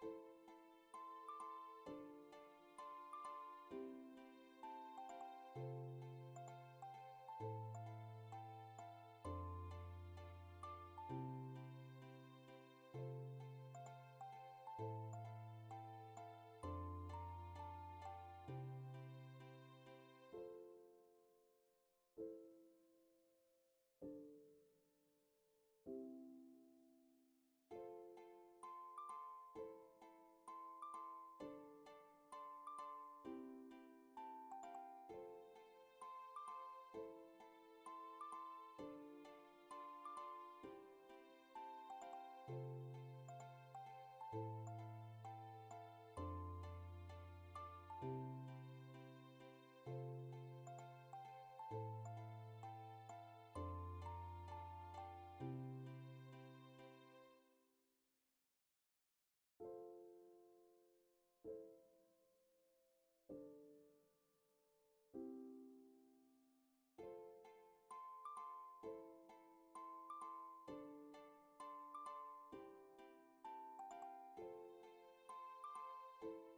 Thank you. うん。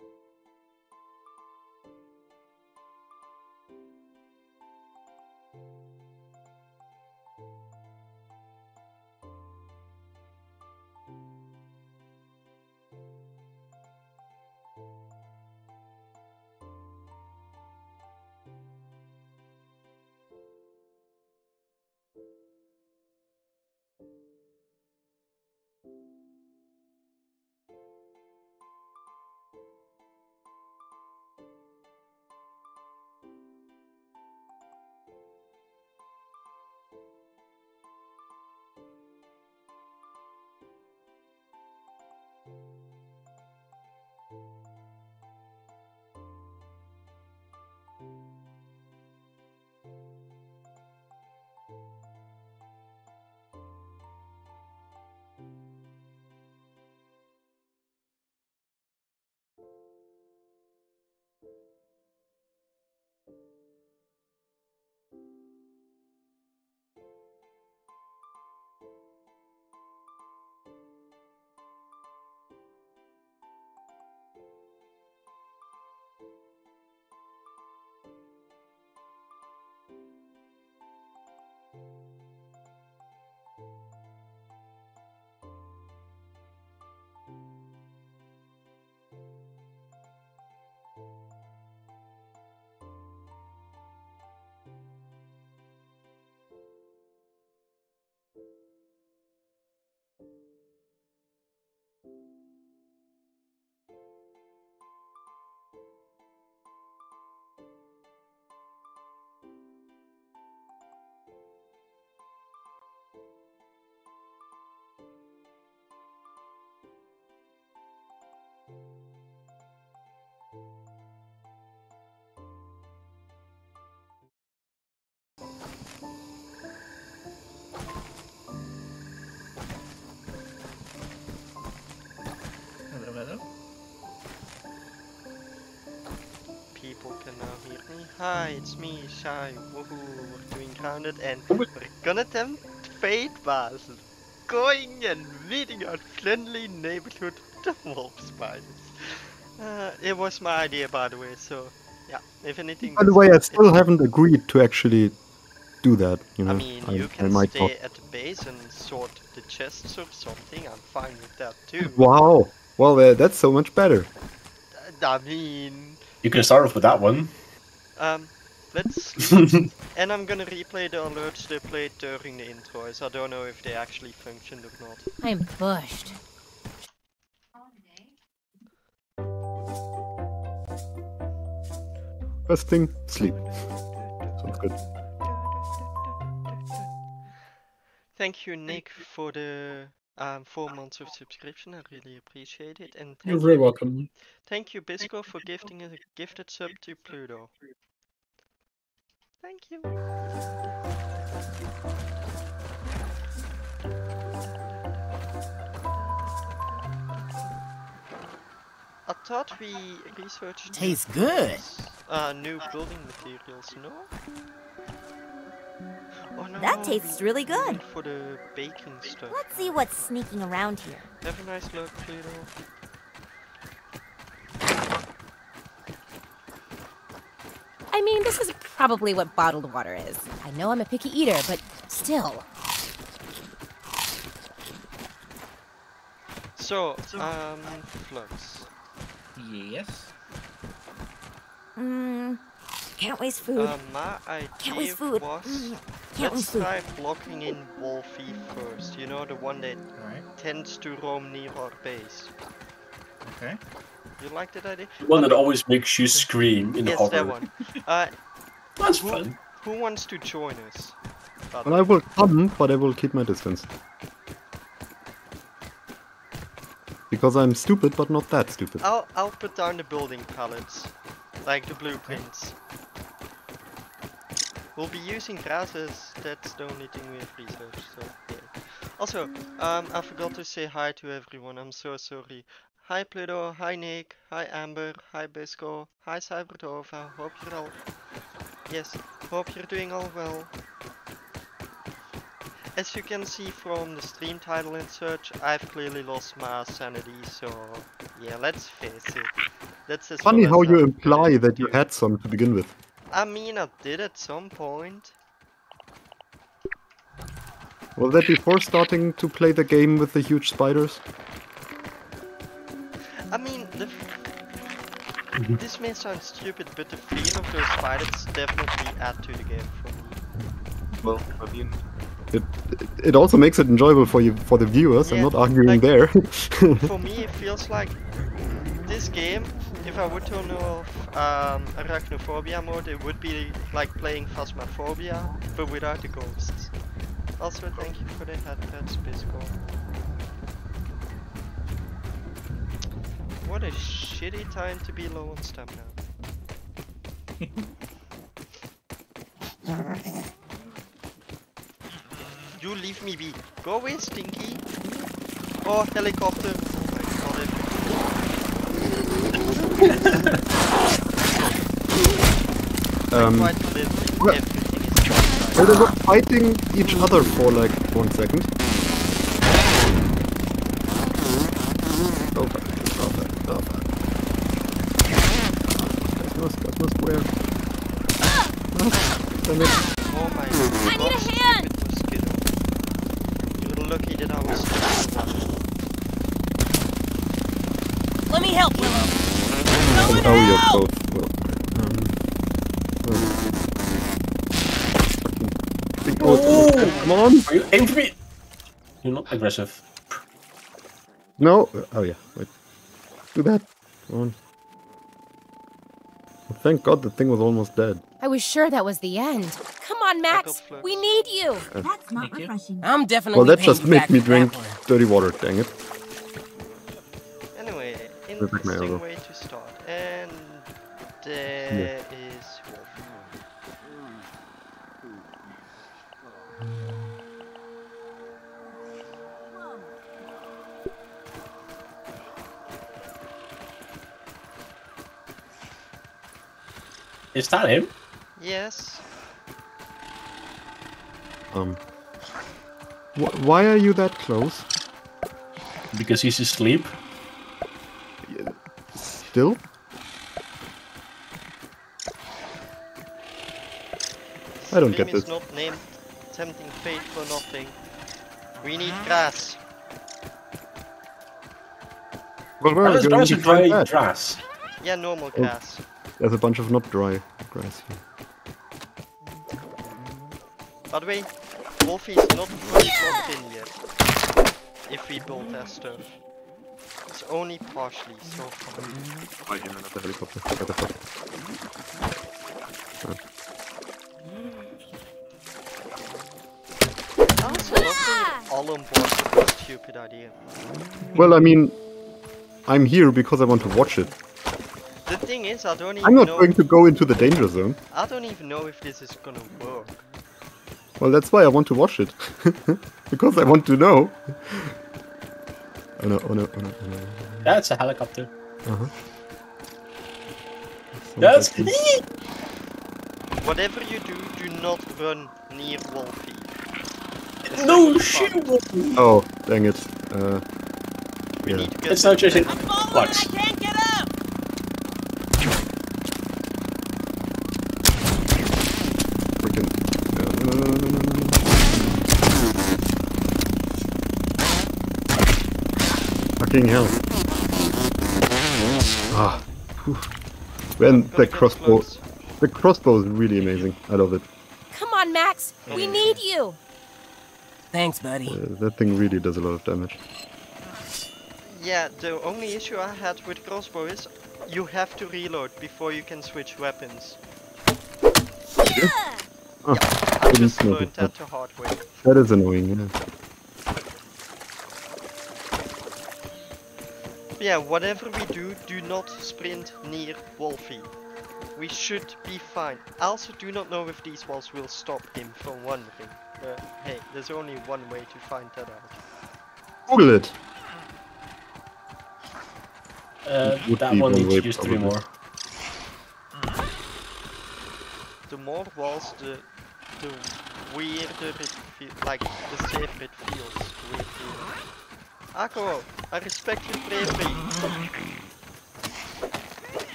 うん。Now hear me. Hi, it's me, Shy. Woohoo, we're doing grounded and we're gonna attempt Fate Basel. Going and meeting our friendly neighborhood, the wolf spiders. Uh, it was my idea, by the way, so yeah, if anything. By the way, I still haven't agreed to actually do that. You know, I mean, you can stay at the base and sort the chests or something. I'm fine with that too. Wow. Well, uh, that's so much better. I mean, You can start off with that one. um, let's. and I'm gonna replay the alerts they played during the intros. I don't know if they actually functioned or not. I'm pushed. First thing, sleep. Sounds good. Thank you, Nick, for the um, four months of subscription. I really appreciate it. And You're very you, welcome. thank you, Bisco, for gifting a gifted sub to Pluto. Thank you. I thought we researched. new Tastes good. things, Uh, new building materials, no? No, That tastes really good. For the baking stuff. Let's see what's sneaking around here. Have a nice look, Pluto. I mean, this is probably what bottled water is. I know I'm a picky eater, but still. So, um, Flux. Yes. Mmm. Can't waste food. Uh, my Can't waste food. was Mm, can't let's try blocking in Wolfie first. You know, the one that Alright. tends to roam near our base. Okay. You like that idea? The one that always makes you scream in Yes, horror. that one. Uh, That's who, fun. who wants to join us? Well, I will come, but I will keep my distance. Because I'm stupid, but not that stupid. I'll I'll put down the building pallets, like the blueprints. We'll be using grasses. That's the only thing we have researched. So yeah. Also, um, I forgot to say hi to everyone. I'm so sorry. Hi Pluto. Hi Nick. Hi Amber. Hi Bisco. Hi Cyberdova. Hope you're all. Yes. Hope you're doing all well. As you can see from the stream title and such, I've clearly lost my sanity, so yeah, let's face it. That's Funny how you imply that you had some to begin with. I mean, I did at some point. Was that before starting to play the game with the huge spiders? I mean, the mm-hmm. this may sound stupid, but the feel of those spiders definitely add to the game for me. Well, I mean, it it also makes it enjoyable for you for the viewers. I'm not arguing like- there. for me, it feels like this game. If I would turn off um, arachnophobia mode, it would be like playing Phasmophobia, but without the ghosts. Also, thank you for the headpats, Bisco. What a shitty time to be low on stamina. you leave me be. Go away, Stinky. Oh, helicopter. Oh my god, it um, quite literally well- everything is outside. well, they were fighting each other for like one second. Come on! Are you aim for me? You're not aggressive. No! Oh, yeah, wait. Do that. Come on. Well, thank god the thing was almost dead. I was sure that was the end. Come on, Max. We need you. That's not Thank you. refreshing. I'm definitely. Well, that just you made me drink one. dirty water, dang it. Anyway, Look at my interesting way to start. And uh, there is Is that him? Yes. Um. Wh why are you that close? Because he's asleep. Still? I don't Stream get is this. not named Tempting Fate for nothing. We need grass. Well, where are does we going grass to find grass? Yeah, normal Oh. There's a bunch of not dry grass here. By the way, Wolfie's not fully locked in yet. If we build that stuff. It's only partially so far. Oh, yeah, not the helicopter. Not the helicopter. I also don't all on board stupid idea. Well, I mean, I'm here because I want to watch it. The thing is, I don't even I'm not know. going to go into the danger zone. I don't even know if this is gonna work. Well, that's why I want to watch it. because I want to know. Oh no, oh no, oh no, oh no. That's a helicopter. Uh-huh. That's Whatever you do, do not run near Wolfie. It's no like shit. fun. Oh, dang it. Uh, We yeah. need to get It's not just the- Fucking hell. Ah. whew. Man, the get crossbow. The crossbow is really amazing. I love it. Come on, Max. We need you. Thanks, buddy. Uh, that thing really does a lot of damage. Yeah, the only issue I had with crossbow is you have to reload before you can switch weapons. Oh, I just learned that the hard way. that is annoying, yeah. Yeah, whatever we do, do not sprint near Wolfie. We should be fine. I also do not know if these walls will stop him from wandering. But hey, there's only one way to find that out. Google it! Uh, Would that one one needs way, just three more. The more walls, the the weirder it feels, like the safer it feels. Weirdly. Akko, I respect your bravery.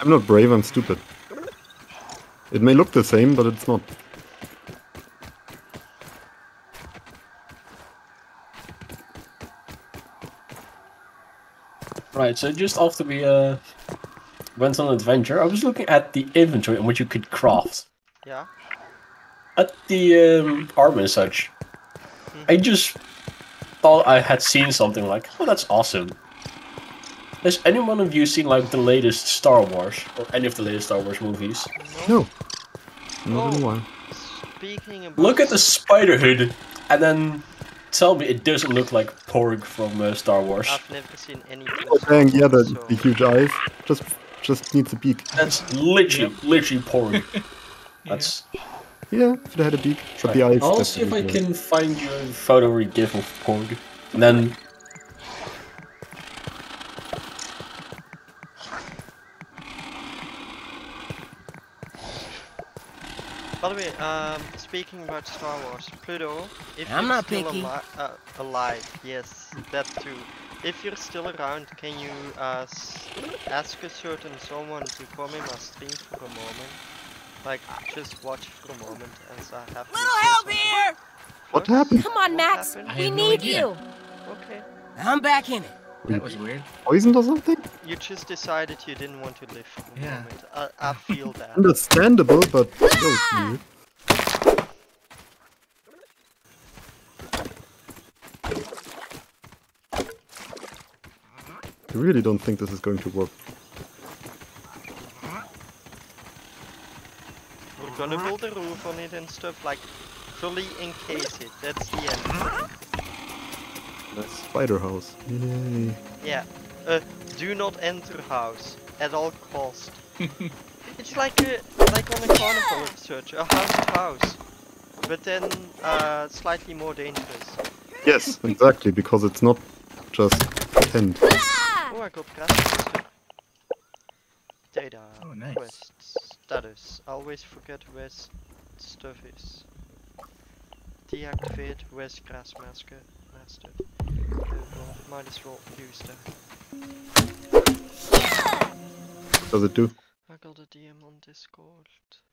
I'm not brave, I'm stupid. It may look the same, but it's not. Right, so just after we uh, went on an adventure, I was looking at the inventory and what you could craft. Yeah. At the um, armor and such, I just thought I had seen something like, oh, that's awesome. Has any one of you seen like the latest Star Wars or any of the latest Star Wars movies? No. Not in a Oh. while. Speaking about Look at the spider hood, and then tell me it doesn't look like Porg from uh, Star Wars. I've never seen anything. Oh dang, yeah, the, so- the huge eyes. Just just needs a beak. That's literally, literally Porg. That's. Yeah, if it had a beak. But the eyes. I'll see if I can find you a photo or gif of Porg, and then By the way, um, speaking about Star Wars, Pluto, if I'm you're not still picky. ali- uh, alive, yes, that too. If you're still around, can you uh, s- ask a certain someone to come in my stream for a moment? Like, just watch for a moment as I have to Little say help something. here! What happened? Come on, Max. We have no need idea. you. Okay. I'm back in it. That was weird. Poisoned or something? You just decided you didn't want to live for a Yeah. moment. I, I feel that. Understandable, but still ah! weird. I really don't think this is going to work. Gonna build a roof on it and stuff, like, fully encase it. That's the end. Nice spider house. Yay. Yeah. Uh, do not enter house at all cost. it's like a like on a carnival search, a haunted house, but then uh, slightly more dangerous. Yes, exactly, because it's not just tent. Oh, I got grass. Data Oh, nice. quests. Status. Always forget where stuff is. Deactivate where's grass masker master. Uh, well, might as well use that. Does it do? I got a DM on Discord.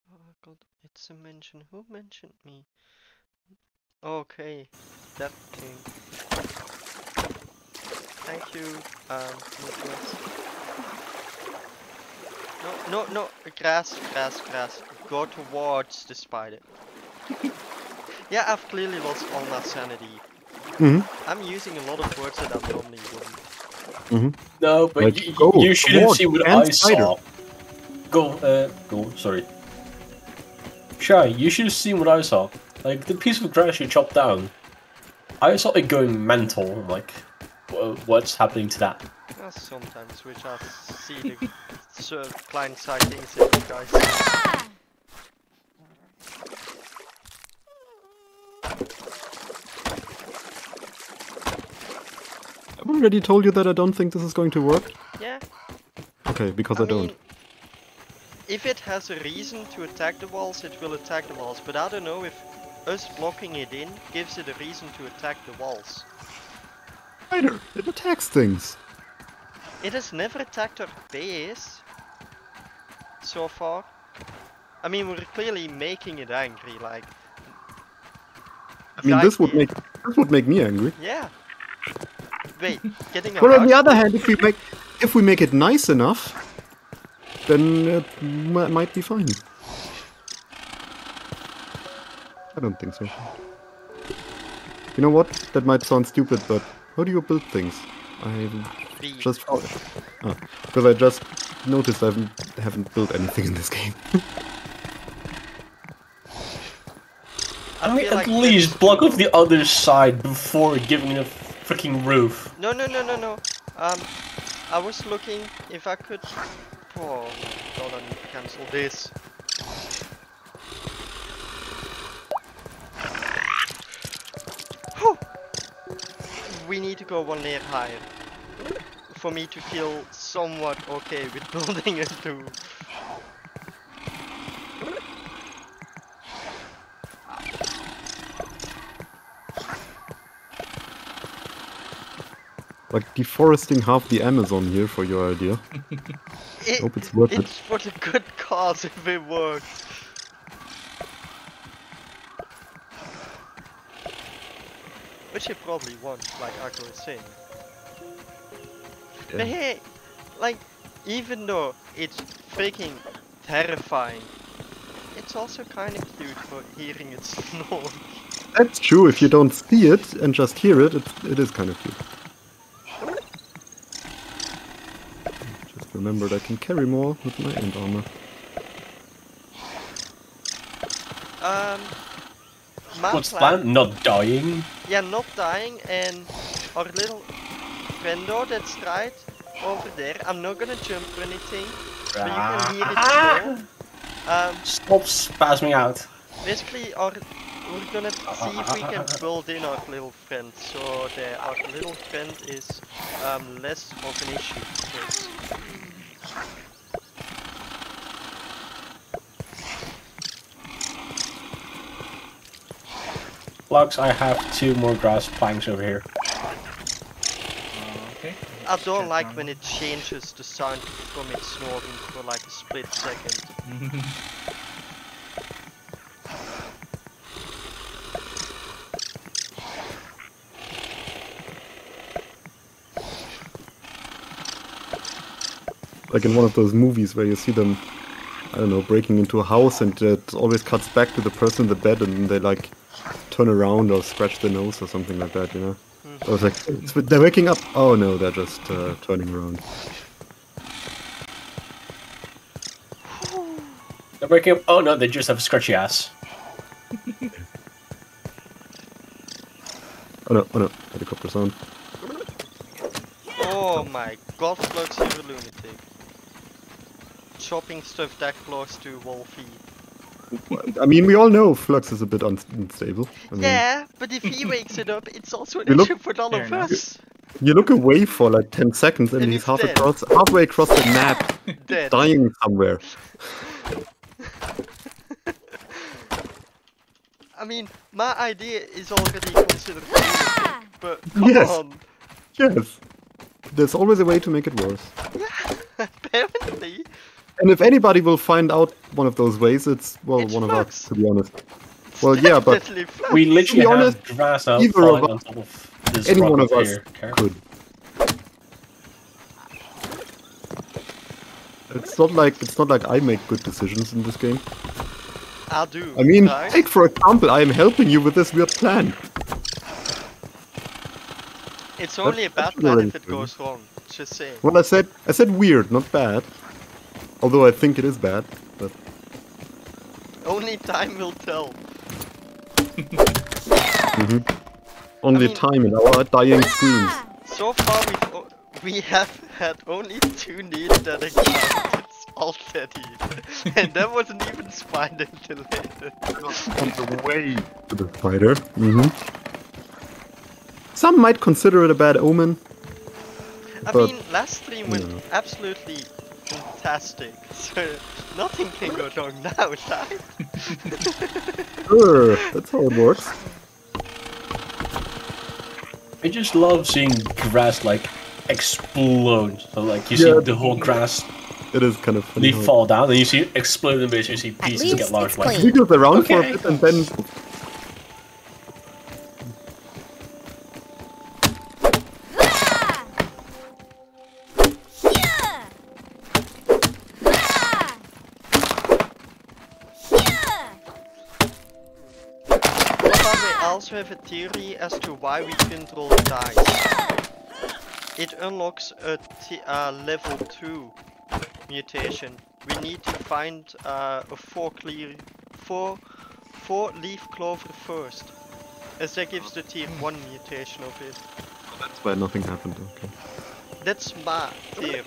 Oh, I got it's a mention. Who mentioned me? Okay, that thing. Thank you, um, Nicholas. No, no, no, grass, grass, grass. Go towards the spider. yeah, I've clearly lost all my sanity. hmm I'm using a lot of words that I normally wouldn't. No, but Like, y- y- go, you should have towards seen what and I spider. saw. Go, uh, go, sorry. Shy, you should have seen what I saw. Like, the piece of grass you chopped down. I saw it going mental. I'm like, "Wha- what's happening to that? Sometimes, which I see the so client side things that you guys. I've already told you that I don't think this is going to work. Yeah, Okay, because I, I don't. mean, if it has a reason to attack the walls, it will attack the walls. But I don't know if us blocking it in gives it a reason to attack the walls. Spider, it attacks things. It has never attacked our base so far. I mean, we're clearly making it angry. Like, I mean, this would make this would make me angry. yeah. Wait, getting But on the other hand, if we make if we make it nice enough, then it m- might be fine. I don't think so. You know what? That might sound stupid, but how do you build things? I B. just oh, because I just noticed I haven't, haven't built anything in this game. I I mean, at like least that's block off the other side before giving it a freaking roof. No, no, no, no, no. Um, I was looking if I could. Oh my god, I need to cancel this. Whew. We need to go one layer higher for me to feel somewhat okay with building a two. like deforesting half the Amazon here for your idea. It, Hope it's worth it. it's for the good cause if it works. Which you probably won't, like Akko is saying. But Yeah. hey, like, even though it's freaking terrifying, it's also kind of cute for hearing it snore. That's true. If you don't see it and just hear it, it, it is kind of cute. Just remembered I can carry more with my ant armor. Um, my What's plan, plan? Not dying. yeah, not dying, and our little friendo that's right over there. I'm not gonna jump or anything, but you can hear it snore. Um, Stop spazzing out. basically, our we're gonna see if we can build in our little friend, so that our little friend is um, less of an issue. For us. Lux, I have two more grass planks over here. Okay. I don't Check like on when it changes the sound from it snoring for like a split second. Like in one of those movies where you see them, I don't know, breaking into a house and it always cuts back to the person in the bed and they like turn around or scratch the nose or something like that, you know? I was like, it's, they're waking up. Oh no, they're just uh, turning around. They're breaking up. Oh no, they just have a scratchy ass. Oh no, oh no, helicopter sound. Oh my god, Flux, you're a lunatic. Chopping stuff that close to Wolfie. I mean, we all know Flux is a bit unstable. I mean, yeah, but if he wakes it up, it's also an issue for all of us. You look away for like 10 seconds and, and he's, half across, halfway across the map, dying somewhere. I mean, my idea is already considered but come yes. on. Yes. There's always a way to make it worse. Yeah, apparently. And if anybody will find out one of those ways, it's well It's one of us, to be honest. Well, yeah, but Definitely Flux. We literally be have honest, grass out either falling of on us- top of this any one of over us here. Could. It's not like it's not like I make good decisions in this game. I do. I mean, right? take for example, I am helping you with this weird plan. it's only a bad plan if it goes wrong. Just say. Well, I said I said weird, not bad. Although I think it is bad, but Only time will tell. only mean- time in our dying screams. So far, we've we have had only two near-death encounters already, and that wasn't even spine ventilated. on the way to the spider. hmm Some might consider it a bad omen. I But, mean, last stream went yeah. absolutely fantastic, so nothing can go wrong now, right? Sure, that's how it works. I just love seeing grass like explode. So like you Yeah. see the whole grass It is kind of funny. leaf how it- fall down, and you see it explode, and basically you see pieces get large. it's Like clean. Wiggles around for a Okay. bit and then have a theory as to why we couldn't roll the dice. It unlocks a t- uh, level 2 mutation. We need to find uh, a 4 clear 4 4 leaf clover first. As that gives the tier 1 mutation of it. that's why nothing happened. Okay. That's my theory.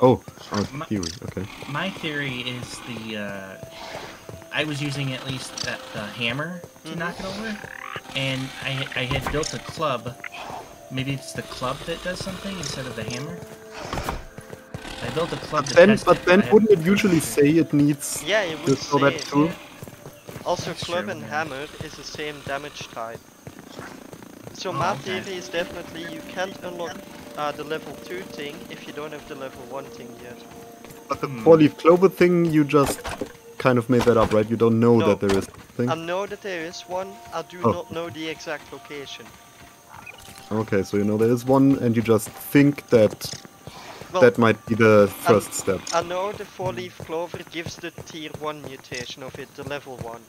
Oh, oh, My- theory. Okay. My theory is the. Uh, I was using at least that, the hammer to Mhm. knock it over, and I, I had built a club. Maybe it's the club that does something instead of the hammer. I built a club But to then, test but it, then I wouldn't it haven't- usually say it needs Yeah, it would this or say that it, too? yeah. Also, That's club true, and yeah. hammer is the same damage type. So Oh, my okay. theory is definitely you can't unlock uh, the level 2 thing if you don't have the level 1 thing yet. But the Hmm. four leaf clover thing, you just kind of made that up, right? You don't know No. that there is thing. I know that there is one, I do Oh. not know the exact location. Okay, so you know there is one, and you just think that Well, that might be the first step. I know the 4 leaf clover gives the tier 1 mutation of it, the level 1.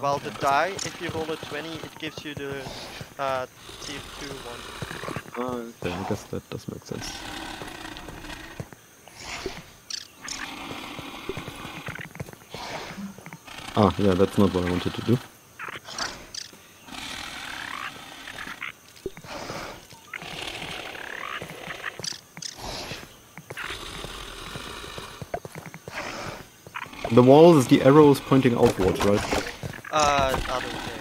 While the die, if you roll a 20, it gives you the uh, tier 2 one. Okay, I guess that does make sense. Ah, yeah, that's not what I wanted to do. The walls is the arrows pointing outwards, right? Uh, I don't care.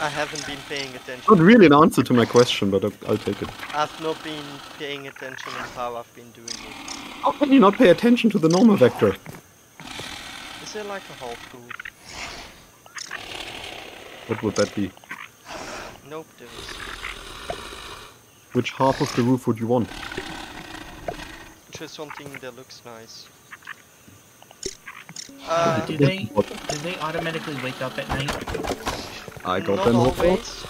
I haven't been paying attention. Not really an answer to my question, but I'll, I'll take it. I've not been paying attention on how I've been doing it. How can you not pay attention to the normal vector? Is there like a half roof? What would that be? Nope, there is. Which half of the roof would you want? Just something that looks nice. Uh, Do they do they automatically wake up at night? I got not them also. always.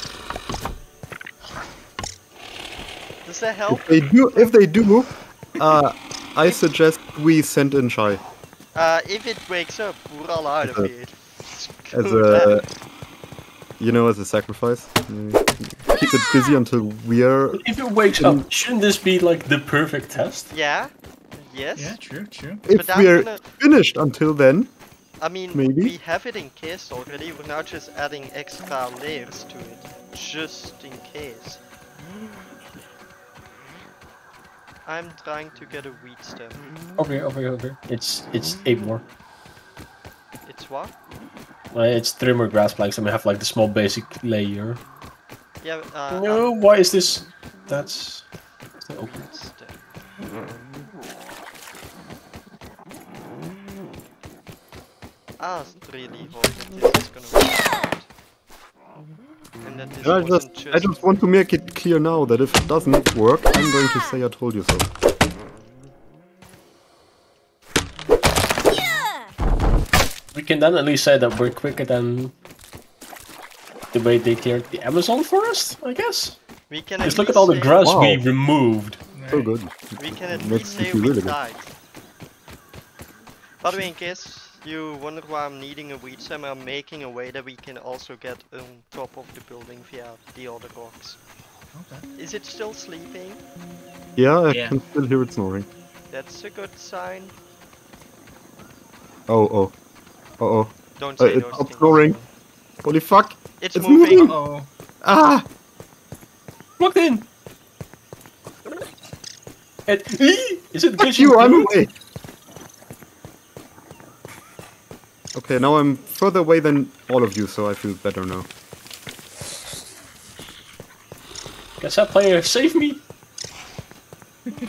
Does that help? If they do, if they do, uh, I suggest we send in Shy Uh, if it wakes up, we're all out of As a- here. as a, you know, as a sacrifice. Keep it busy until we're. if it wakes up, shouldn't this be like the perfect test? Yeah. Yes. Yeah, true, true. If we're gonna- finished until then, I mean, Maybe. we have it in case already. We're now just adding extra layers to it, just in case. I'm trying to get a wheat stem. Okay, okay, okay. It's it's eight more. It's what? Uh, it's three more grass planks, and we have like the small basic layer. Yeah. Uh, No, why is this? That's. it's not open. wheat stem. I really hope this is gonna work out. And that this I wasn't just, I just want to make it clear now that if it doesn't work, I'm going to ah! say I told you so. We can then at least say that we're quicker than the way they cleared the Amazon forest, I guess. We can Just look at all the say- grass we removed. So good. We can at Makes least me say we really good. died. By the way, in case you wonder why I'm needing a weed stem, I'm making a way that we can also get on top of the building via the other rocks. Okay. Is it still sleeping? Yeah, I Yeah. can still hear it snoring. That's a good sign. Oh, oh. Oh, oh. Don't Uh, say it's those not things. snoring. Holy fuck! It's, It's moving. moving. Oh, Ah! Locked in! And is it Fuck because you, you I'm do away! Okay, now I'm further away than all of you, so I feel better now. Guess that player save me. did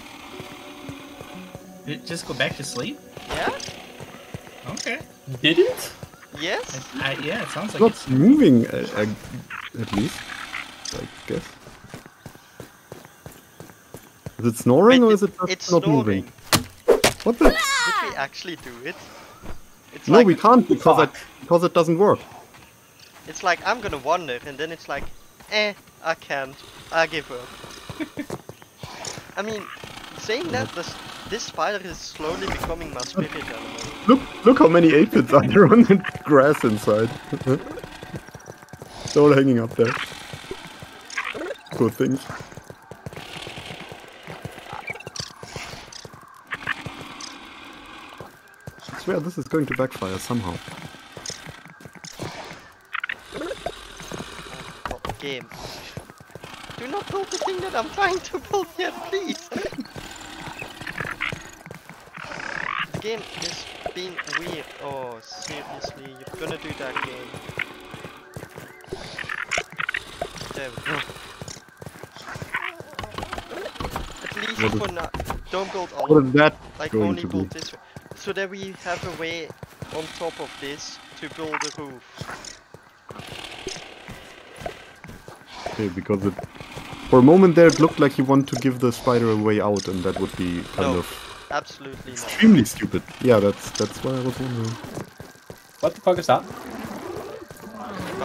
it just go back to sleep? Yeah? Okay. Did it? Yes? It, I, yeah, it sounds It's like not it's. moving, uh, uh, at least. I guess. Is it snoring Wait, or is it just it's not snoring. moving? What the? Did we actually do it? It's No, like, we can't because it, because it doesn't work. It's like I'm gonna wander, and then it's like, eh, I can't. I give up. I mean, saying that, this this spider is slowly becoming my spirit animal. Look, look how many aphids are there on the grass inside. They're all hanging up there. Poor things. Swear this is going to backfire somehow. Game. Do not build the thing that I'm trying to build yet, please. the game is being weird. Oh, seriously, you're gonna do that game. There we go. At least What for now, don't build all of that like only be? build this way. So that we have a way on top of this to build a roof. Okay, because it... For a moment there it looked like you want to give the spider a way out and that would be kind No. of Absolutely not. extremely stupid. Yeah, that's that's why I was wondering. What the fuck is that?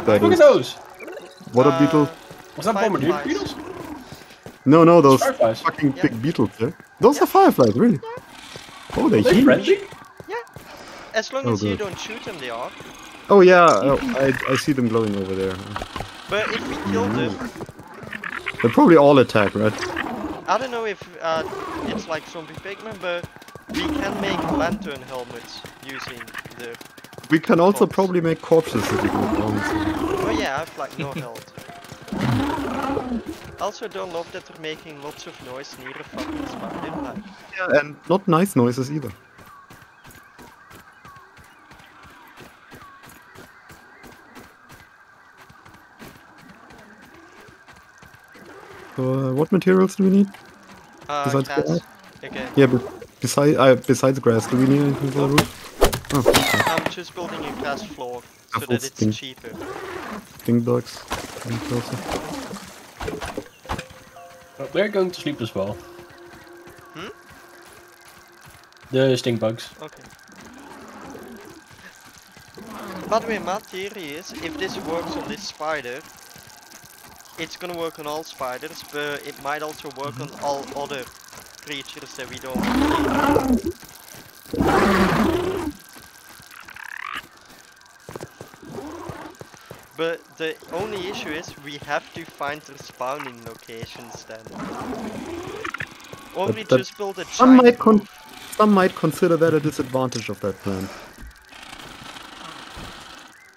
That Look is... at those! What a Uh, beetle? Was that bombardier Fireflies. beetles? No, no, those Fireflies. fucking Yeah. big beetles there. Those are fireflies, really? Oh, they Are they huge. friendly? As long Oh, as you don't shoot them, they are. Oh yeah, oh, I, I see them glowing over there. But if we kill them, They probably all attack, right? I don't know if uh, it's like zombie pigmen, but we can make lantern helmets using the. We can also Corpse. probably make corpses if we go down. Oh yeah, I have like no health. Also, don't love that they're making lots of noise near a fucking. Like, Yeah, and not nice noises either. So, uh, what materials do we need? uh, Besides grass. grass? Again, Yeah, but besides uh, besides grass, do we need anything for the roof? Oh, okay. I'm just building a grass floor so that it's thing. cheaper. Stink bugs. and closer. But We're going to sleep as well. Hmm? The stink bugs. Okay. By the way, my theory is if this works on this spider, it's gonna work on all spiders, but it might also work on all other creatures that we don't want to eat. But the only issue is we have to find the spawning locations then. Or But we just build a Some might giant con- roof. some might consider that a disadvantage of that plan.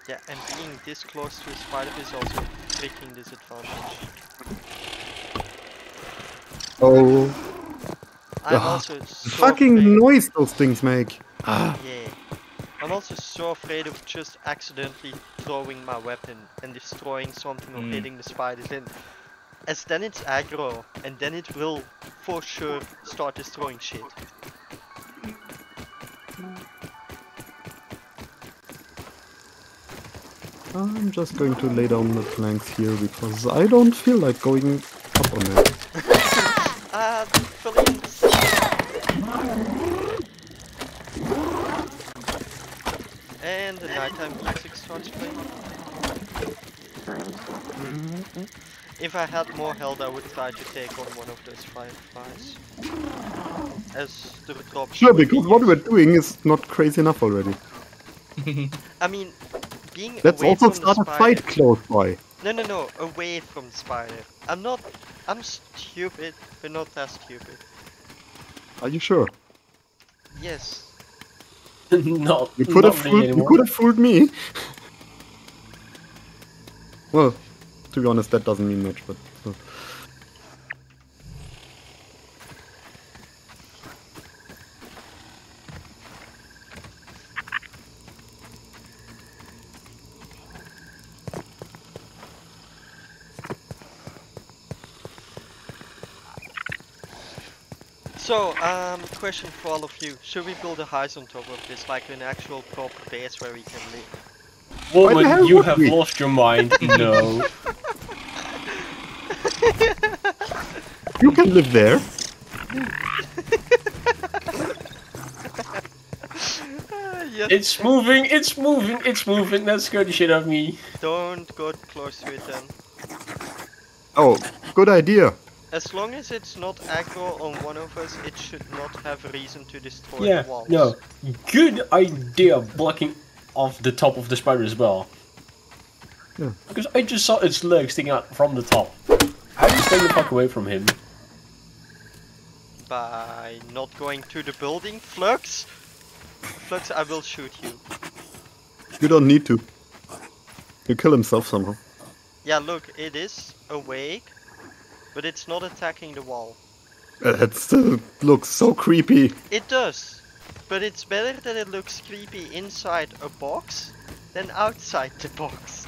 Yeah, and being this close to a spider is also a freaking disadvantage. Oh, I'm also so fucking afraid. noise those things make. Ah, Yeah. I'm also so afraid of just accidentally throwing my weapon and destroying something or Mm. hitting the spiders in. As then it's aggro, and then it will for sure start destroying shit. I'm just going to lay down the planks here because I don't feel like going up on it. Ah, And the nighttime music starts playing. If I had more health, I would try to take on one of those fireflies. As the drop Sure, because what we're doing is not crazy enough already. I mean, being Let's also start a fight close by. No, no, no, away from the spider. I'm not. I'm stupid, but not that stupid. Are you sure? Yes. not, You could have fooled, you could have fooled me. well, to be honest, that doesn't mean much, but. uh, So, um, question for all of you: Should we build a house on top of this, like an actual proper base where we can live? Why the Woman, hell you have we? lost your mind. no. You can live there. Yes. It's moving, it's moving, it's moving. That scared the shit out of me. Don't go close to it then. Oh, good idea. As long as it's not aggro on one of us, it should not have reason to destroy Yeah, the walls. no. Good idea blocking off the top of the spider as well. Yeah. Because I just saw its leg sticking out from the top. How do you stay the fuck away from him? By not going to the building, Flux. Flux, I will shoot you. You don't need to. He'll kill himself somehow. Yeah, look, it is awake, but it's not attacking the wall. It still looks so creepy. It does, but it's better that it looks creepy inside a box than outside the box.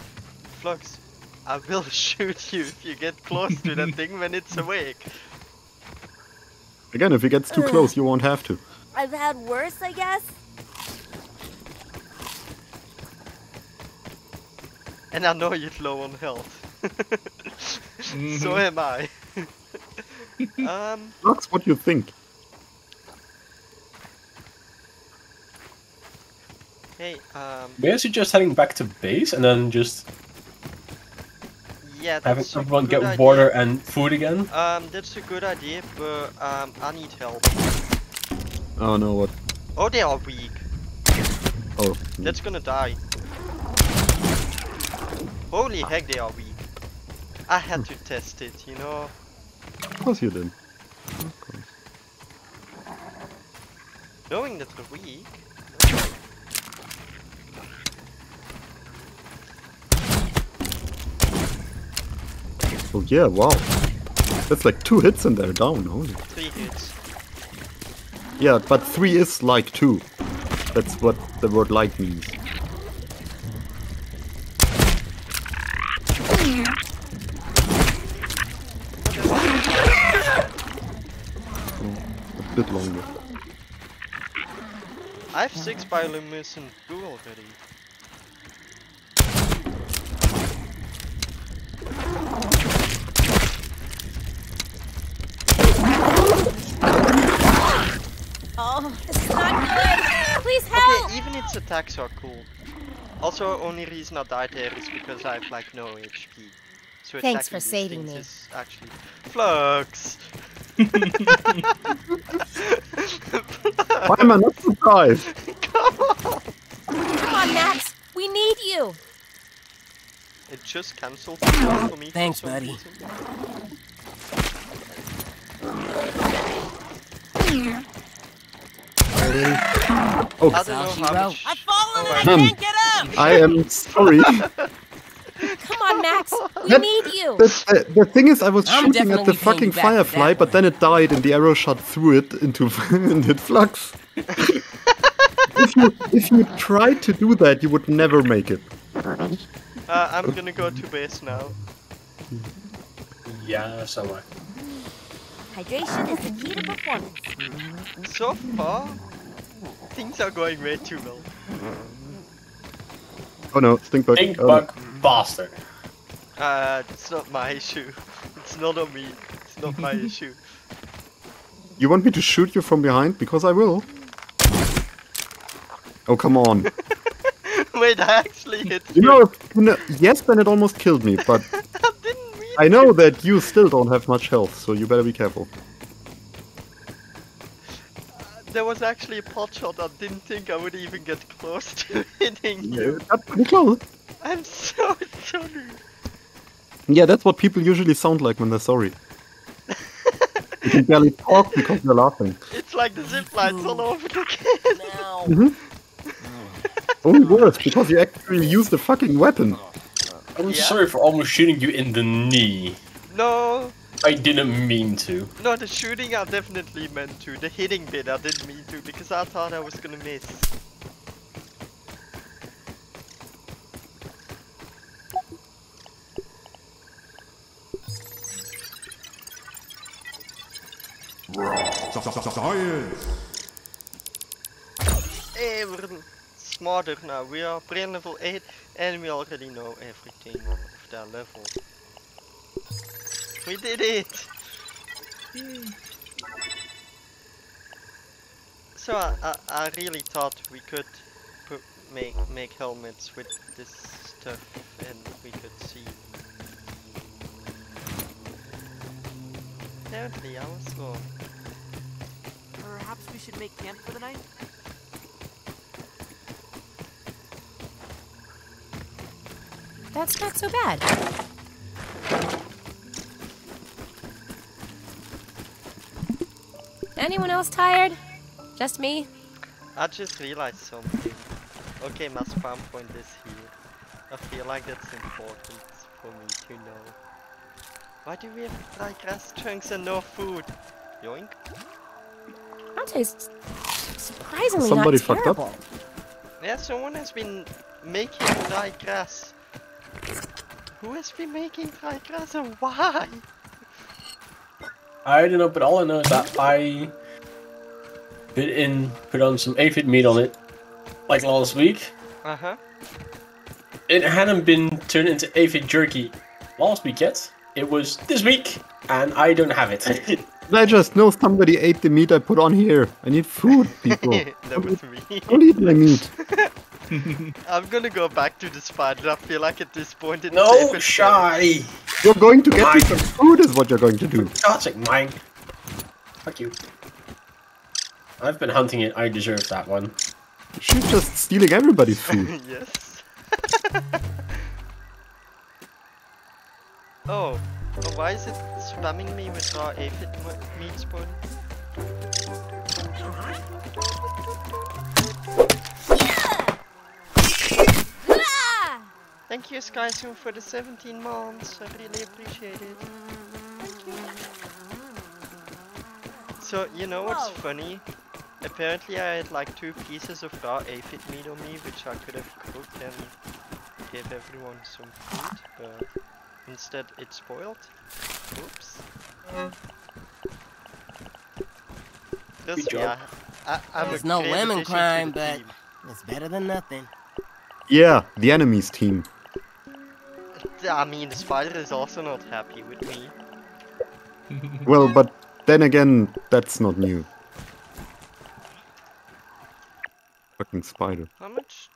Flux, I will shoot you if you get close to that thing when it's awake. Again, if it gets too close, you won't have to. I've had worse, I guess. And I know you're low on health. so am I. um, That's what you think. hey, um, Maybe suggest heading back to base and then just yeah, having that's a everyone get idea. water and food again. Um, that's a good idea, but um, I need help. Oh no, what? Oh, they are weak. Oh, That's gonna die. Holy heck, they are weak. I had to test it, you know. of course you did. Of course. Knowing that they're weak. Oh yeah, wow. That's like two hits and they're down. Holy. Three hits. Yeah, but three is like two. That's what the word like means. Bit longer. I have six bioluminescent blue already. Oh, this is not good. Please help. Okay, even its attacks are cool. Also, only reason I died there is because I have like no HP. So Thanks for saving me. Is actually flux. Why am I not surprised? Come on, Max. We need you. It just cancelled for me. Thanks, some buddy. reason. Oh, I don't know how much... I've fallen Oh, and I can't get up! I am sorry. Come on, Max. We That- need you. The, the, the thing is, I was I'm shooting at the fucking you back for firefly, but then it died and the arrow shot through it into and hit flux. if you if you tried to do that, you would never make it. Uh, I'm gonna go to base now. Yeah, so I. Hydration is the key to performance. So far, things are going way too well. Oh no, stink bug. Stink Oh, bastard. Uh, it's not my issue. It's not on me. It's not my issue. You want me to shoot you from behind? Because I will. Oh, come on. Wait, I actually hit You know, you know, yes, then it almost killed me, but I didn't mean I know that you still don't have much health, so you better be careful. There was actually a pot shot. I didn't think I would even get close to hitting you. That's pretty close. I'm so sorry. Yeah, that's what people usually sound like when they're sorry. you can barely talk because they're laughing. It's like the zip lines all over the again. Now. Mm-hmm. Only worse, because you actually use the fucking weapon. I'm Yeah. sorry for almost shooting you in the knee. no, I didn't mean to. no, the shooting I definitely meant to. The hitting bit I didn't mean to because I thought I was gonna miss. Hey, we're smarter now. We are brain level 8 and we already know everything of that level. We did it! So I, I, I really thought we could make make helmets with this stuff and we could see. Apparently I was wrong. Perhaps we should make camp for the night? That's not so bad. Anyone else tired? Just me? I just realized something. Okay, my spawn point is here. I feel like that's important for me to know. Why do we have dry grass chunks and no food? Yoink. Dante's surprisingly Somebody not fucked up? Yeah, someone has been making dry grass. Who has been making dry grass and why? I don't know, but all I know is that I put in, put on some aphid meat on it, like last week. Uh huh. It hadn't been turned into aphid jerky last week yet. It was this week, and I don't have it. I just know somebody ate the meat I put on here. I need food, people. that was me. Don't eat my meat. I'm gonna go back to the spider. I feel like at this point it's no, shy! You're going to get me some food, is what you're going to do. God's sake, mine. Fuck you. I've been hunting it, I deserve that one. She's just stealing everybody's food. yes. Oh. oh, why is it spamming me with raw aphid meat spoon? Thank you, Skyzoom, for the 17 months. I really appreciate it. So, you know what's Whoa. funny? Apparently I had like two pieces of raw aphid meat on me, which I could have cooked and gave everyone some food, but instead it's spoiled. Oops. Trust me, I, job. I, I'm There's no great lemon crime, but team. it's better than nothing. Yeah, the enemy's team. I mean, the spider is also not happy with me. Well, but then again, that's not new. Fucking spider. How much?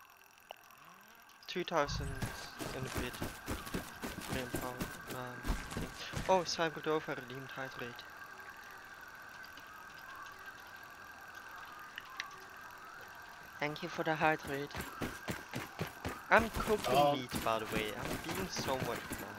2000 and a bit. Pound. Um, thing. oh, Cyberdova redeemed hydrate. Thank you for the hydrate. I'm cooking Oh. meat, by the way. I'm being somewhat nice. Ish.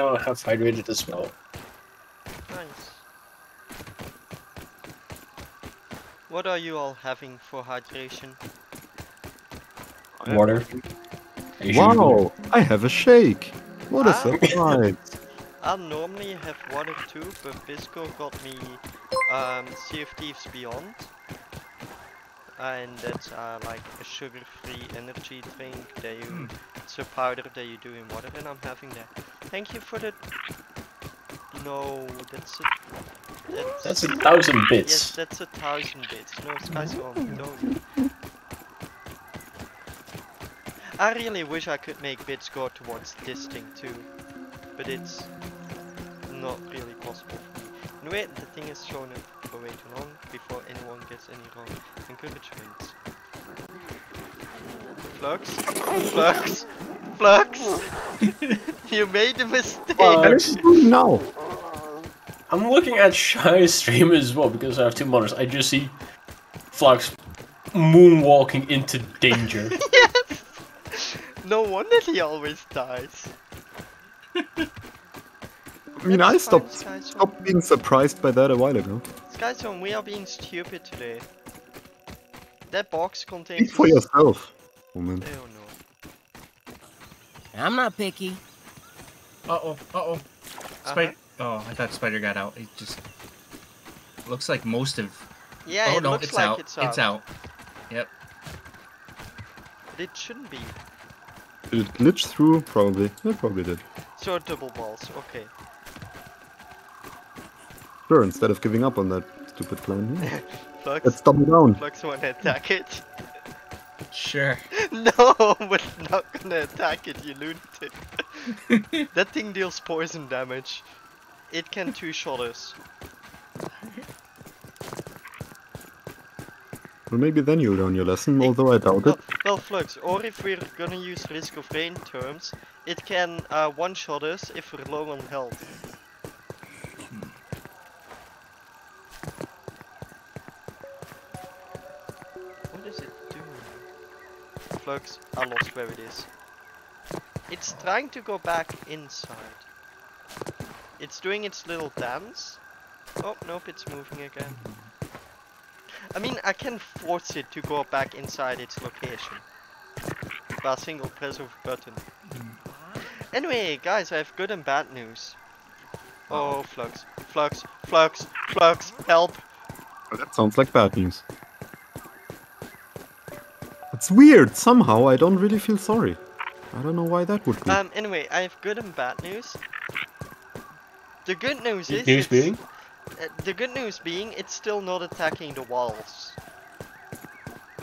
I have hydrated as well. Nice. What are you all having for hydration? Water. As usual. Wow, I have a shake. What a Ah. surprise. I normally have water too, but Bisco got me um, Sea of Thieves Beyond. And that's uh, like a sugar-free energy drink that you, it's a powder that you do in water, and I'm having that. Thank you for the. No, that's a. That's, That's a thousand bits. Yes, that's a thousand bits. No, Sky's on. No. I really wish I could make bits go towards this thing too, but it's not really possible for me. Anyway, the thing is shown for oh, way too long before anyone gets any wrong encouragements. Flux? Flux? Flux? you made a mistake! Flux? No. I'm looking at Shy's stream as well because I have two monitors. I just see Flux moonwalking into danger. yes! No wonder he always dies. I mean, I That's fine, stopped, Sky's stopped being surprised by that a while ago. Skyzone, we are being stupid today. That box contains. Speak for yourself, woman. Oh no. I'm not picky. Uh oh. Uh oh. Uh-huh. Oh, I thought Spider got out. It just looks like most of. Yeah, oh it no, looks it's, like out. it's out. It's out. Yep. But it shouldn't be. Did it glitch through? Probably. It probably did. So double balls, okay. Sure, instead of giving up on that stupid plan, yeah. Flux, let's double down. Flux wanna attack it? Sure. no, we're not gonna attack it, you lunatic. that thing deals poison damage. It can two-shot us. Well, maybe then you'll learn your lesson, Hey, although I doubt Well, it. well, Flux, or if we're gonna use Risk of Rain terms, it can uh, one-shot us if we're low on health. Flux, I lost where it is. It's trying to go back inside. It's doing its little dance. Oh, nope, it's moving again. I mean, I can force it to go back inside its location. By a single press of a button. Anyway, guys, I have good and bad news. Oh, Flux, Flux, Flux, Flux, help! That sounds like bad news. It's weird, somehow I don't really feel sorry. I don't know why that would be. Um, anyway, I have good and bad news. The good news is news being? uh, the good news being it's still not attacking the walls.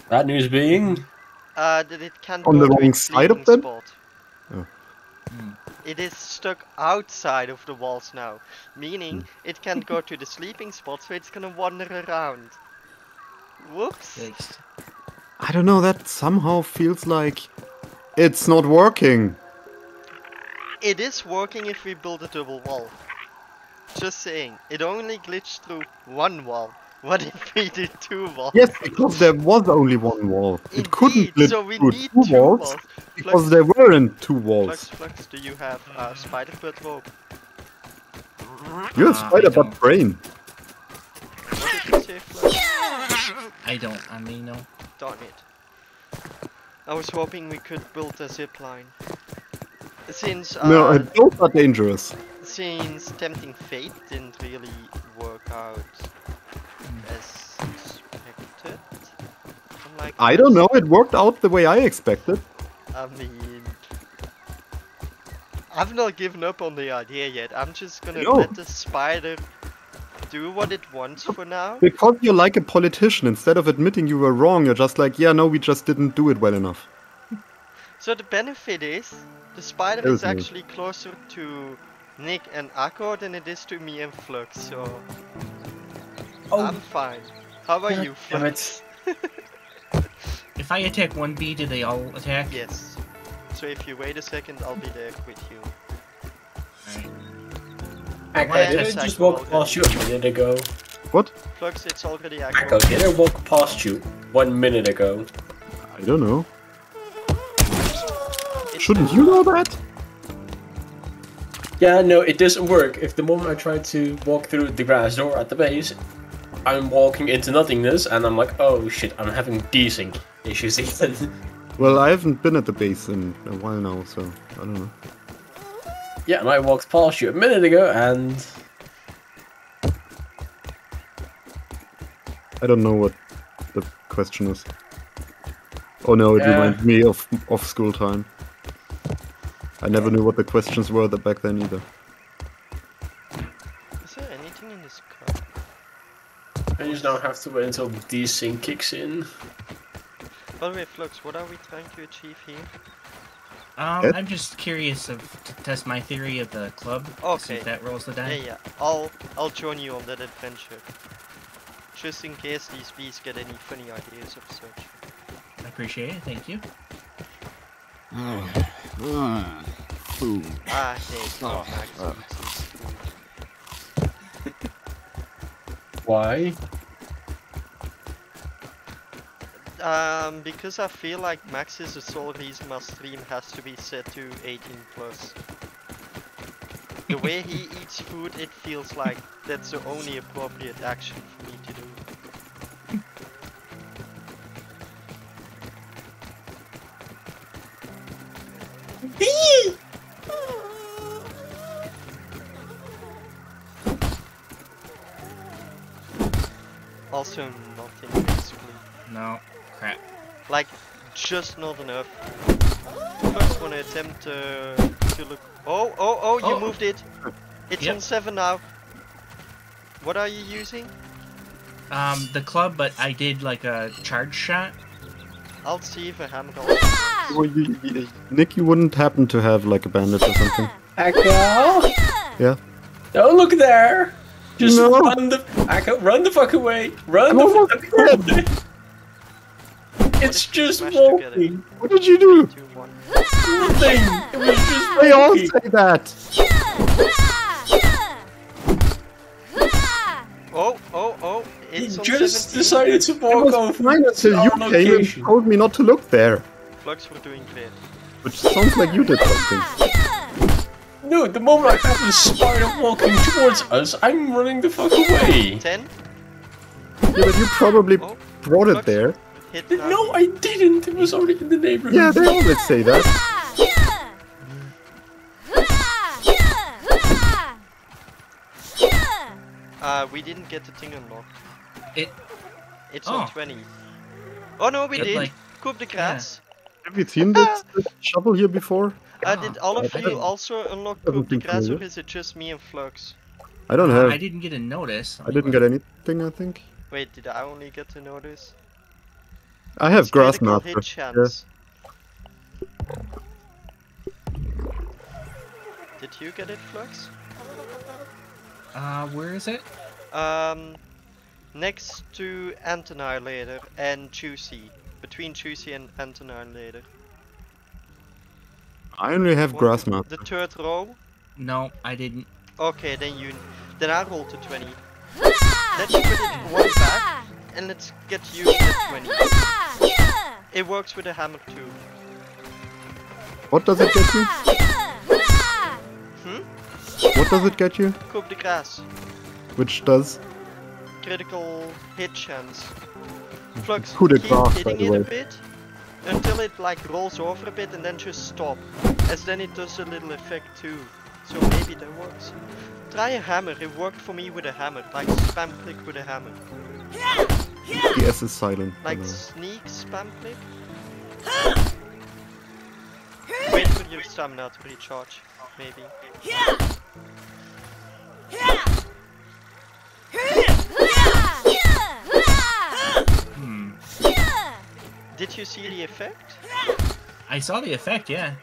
Bad news being? Uh, that it can't On go the to wrong side of sleeping them? spot. Oh. Hmm. It is stuck outside of the walls now, meaning Hmm. it can't go to the sleeping spot, so it's gonna wander around. Whoops. Yikes. I don't know, that somehow feels like it's not working. It is working if we build a double wall. Just saying, it only glitched through one wall. What if we did two walls? Yes, because there was only one wall. It couldn't Indeed, glitch so we through need two two walls walls. because Flux, there weren't two Flux, walls. Flux, do you have a spider butt rope? You have Ah, I spider don't. brain. What did you say, Flux? I don't. I mean, no. Darn it. I was hoping we could build a zip line. Since uh, No, uh, those are dangerous. since tempting fate didn't really work out as expected. I'm I don't know, it worked out the way I expected. I mean, I've not given up on the idea yet. I'm just gonna No. let the spider do what it wants for now. Because you're like a politician, instead of admitting you were wrong, you're just like, yeah, no, we just didn't do it well enough. So the benefit is the spider There is is no- actually closer to Nick and Akko than it is to me and Flux, so oh. I'm fine. How about you. Flux? If I attack one bee, do they all attack? Yes. So if you wait a second, I'll be there with you. Alright. Echo, did I just like walk past you a minute ago? What? Flux, it's already Echo, Akko. did I walk past you one minute ago? I don't know. It's Shouldn't you know that? Yeah, no, it doesn't work. If the moment I try to walk through the grass door at the base, I'm walking into nothingness, and I'm like, oh shit, I'm having desync issues again. Well, I haven't been at the base in a while now, so I don't know. Yeah, and I walked past you a minute ago, and I don't know what the question is. Oh no, it Yeah. reminds me of off school time. I never knew what the questions were that back then either. Is there anything in this cup? I just now have to wait until desync kicks in. By the way, Flux, what are we trying to achieve here? Um, Good. I'm just curious of to test my theory of the club. See Okay. if that rolls the Yeah, die. yeah. I'll I'll join you on that adventure. Just in case these bees get any funny ideas of such. I appreciate it. Thank you. Food. Ah, hey, Oh, Max uh. eats his food. Why? Um, because I feel like Max is the sole reason my stream has to be set to 18 plus. The way he eats food, it feels like that's the only appropriate action for me to do. Also nothing basically. No. Crap. Like, just not enough. First wanna attempt uh, to look. Oh, oh, oh, you Oh. moved it! It's Yep. on 7 now. What are you using? Um, the club, but I did like a charge shot. I'll see if a hammer also Well, you- you- Nick, you wouldn't happen to have like a bandage or something? Echo! Yeah. Don't look there! Just No. run the Echo, run the fuck away! Run I'm the fuck away! It's just smash together? walking. What did you do? 2 1. Nothing. It was just They all say that. Oh, oh, oh! He It's on just 17. decided to It walk was off fine until you our came and told me not to look there. Flux for doing great. Which sounds like you did something. No, the moment I have the spider walking towards us, I'm running the fuck away. 10. Yeah, but you probably Oh, brought it Flux. there. Hit now. No, I didn't. It was already in the neighborhood. Yeah, they always say that. Uh, we didn't get the thing unlocked. It. It's Oh. on 20. Oh no, we It, did! like- Coup de grass! Have you seen this, this shovel here before? Uh, Ah, did all of I you didn't- also unlock Doesn't Coupe de think grass so, or is it just me and Flux? I don't have. I didn't get a notice. I didn't get anything, I think. Wait, did I only get to notice? I have It's critical Grassmaster. hit. Did you get it, Flux? Uh, where is it? Um, next to Ant Annihilator and Juicy. Between Juicy and Ant Annihilator. I only have One- Grassmaster. The third row? No, I didn't. Okay, then you. Then I roll to 20. Let's put it one back and let's get you to 20. It works with a hammer too. What does it get you? Hmm? What does it get you? Coup de grass. Which does? Critical hit chance. Flux, Coup de keep grace, by hitting the it way. a bit until it like rolls over a bit and then just stop. As then it does a little effect too. So maybe that works. Try a hammer, it worked for me with a hammer. Like spam click with a hammer. The S is silent. Like the way. sneak spam click. Wait for your stamina to recharge, maybe. Hmm. Did you see the effect? I saw the effect. Yeah.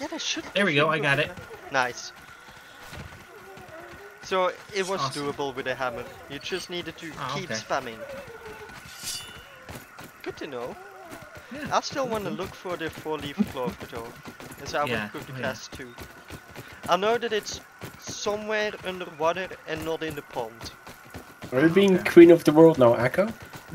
Yeah, that should. There we go, I got it. Nice. So it was Awesome. doable with a hammer. You just needed to Ah, keep okay. spamming. Good to know. Yeah. I still want to look for the four-leaf clover though, as I Yeah, would cook the cast yeah. grass too. I know that it's somewhere underwater and not in the pond. Are you being queen of the world now, Echo?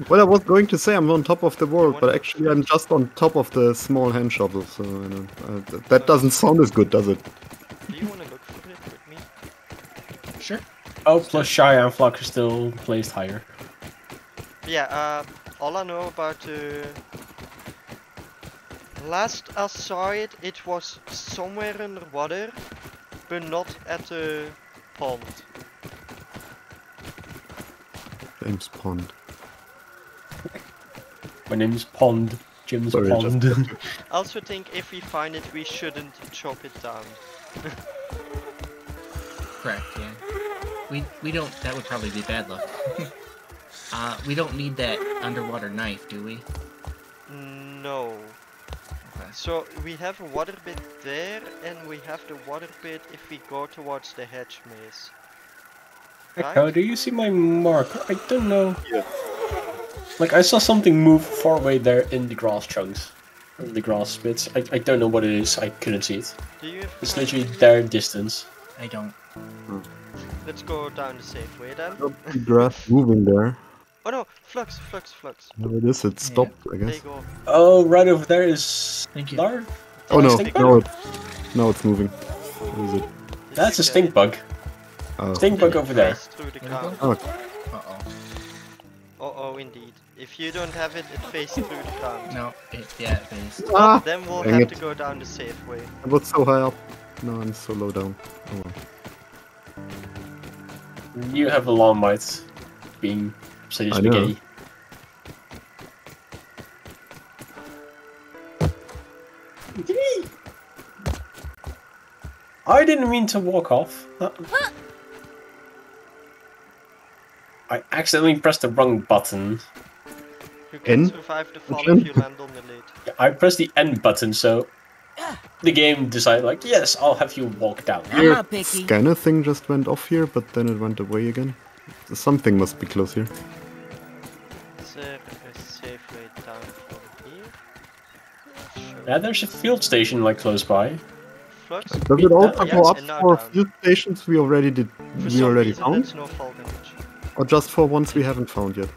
Well, I was going to say I'm on top of the world, but actually I'm just on top of the small hand shovel, so you know, uh, th- that doesn't sound as good, does it? Do you want to look for it with me? Sure. Oh, plus Shy and Flock are still placed higher. Yeah, uh, all I know about uh, last I saw it, it was somewhere underwater, but not at the pond. James Pond. My name's Pond. Jim's Sorry, I just- Pond. I also think if we find it, we shouldn't chop it down. Correct, yeah. We we don't. That would probably be bad luck. uh, we don't need that underwater knife, do we? No. Okay. So we have a water bit there, and we have the water bit if we go towards the hedge maze. Echo, do you see my mark? I don't know. Yeah. Like I saw something move far away there in the grass chunks. In the grass bits. I, I don't know what it is. I couldn't see it. Do you It's literally their distance. I don't. Let's go down the safe way then. Not the grass moving there. Oh no, flux, flux, flux. There it is, it stopped, I There you guess. go. Oh, right over there is Thank you. Lar. Oh no, no, bug? it's, no, it's moving. What is it? That's you a stink bug. Oh, Stink bug over there. Through the There we go. ground. oh Uh oh. Uh oh, indeed. If you don't have it, it phased through the ground. No. It yeah. It is. ah, Then we'll have it. to go down the safe way. I was so high up. No, I'm so low down. Oh well. You have a long bite. Being city I know. I didn't mean to walk off. I accidentally pressed the wrong button. You can In? survive the fall if you land on the lid. I pressed the end button, so the game decided, like, yes, I'll have you walk down. I'm Your not picky. scanner thing just went off here, but then it went away again. Something must be close here. Yeah, there's a field station like close by. Flux? Does it also Yes, go up for down. field stations we already did? For we already reason, found, no fall or just for ones we haven't found yet?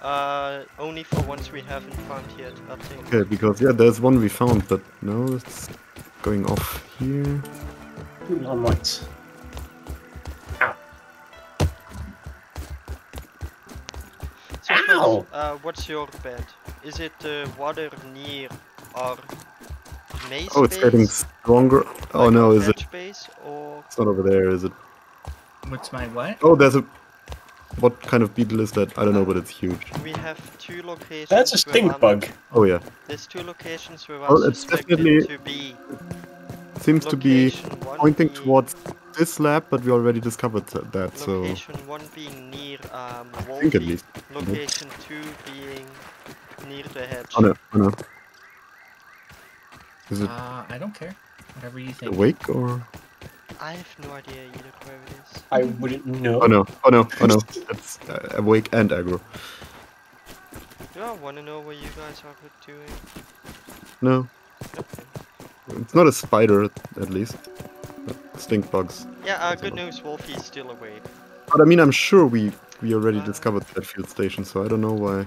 Uh, only for ones we haven't found yet, I think. Okay, because yeah, there's one we found, but no, it's going off here. All right. So Ow! Flux, uh, what's your bed? Is it the water near our maze Oh, it's getting stronger. Oh like no, is it? base, or It's not over there, is it? What's my what? Oh, there's a. What kind of beetle is that? I don't know, but it's huge. we have two locations. That's a stink one- bug. Oh yeah, There's two locations where Well, I it's definitely- to be seems to be pointing being- towards this lab, but we already discovered th- that. So Location one being near um, I think at least. Location two being near the hedge. Oh no, oh no. Is it Uh, I don't care. Whatever you think. awake or? I have no idea either where it is. I wouldn't know. Oh no, oh no, oh no. It's uh, awake and aggro. Do I want to know what you guys are doing? No, Okay. it's not a spider at, at least. But Stink bugs. Yeah, uh, good news, Wolfie's still awake. But I mean, I'm sure we we already discovered that field station, so I don't know why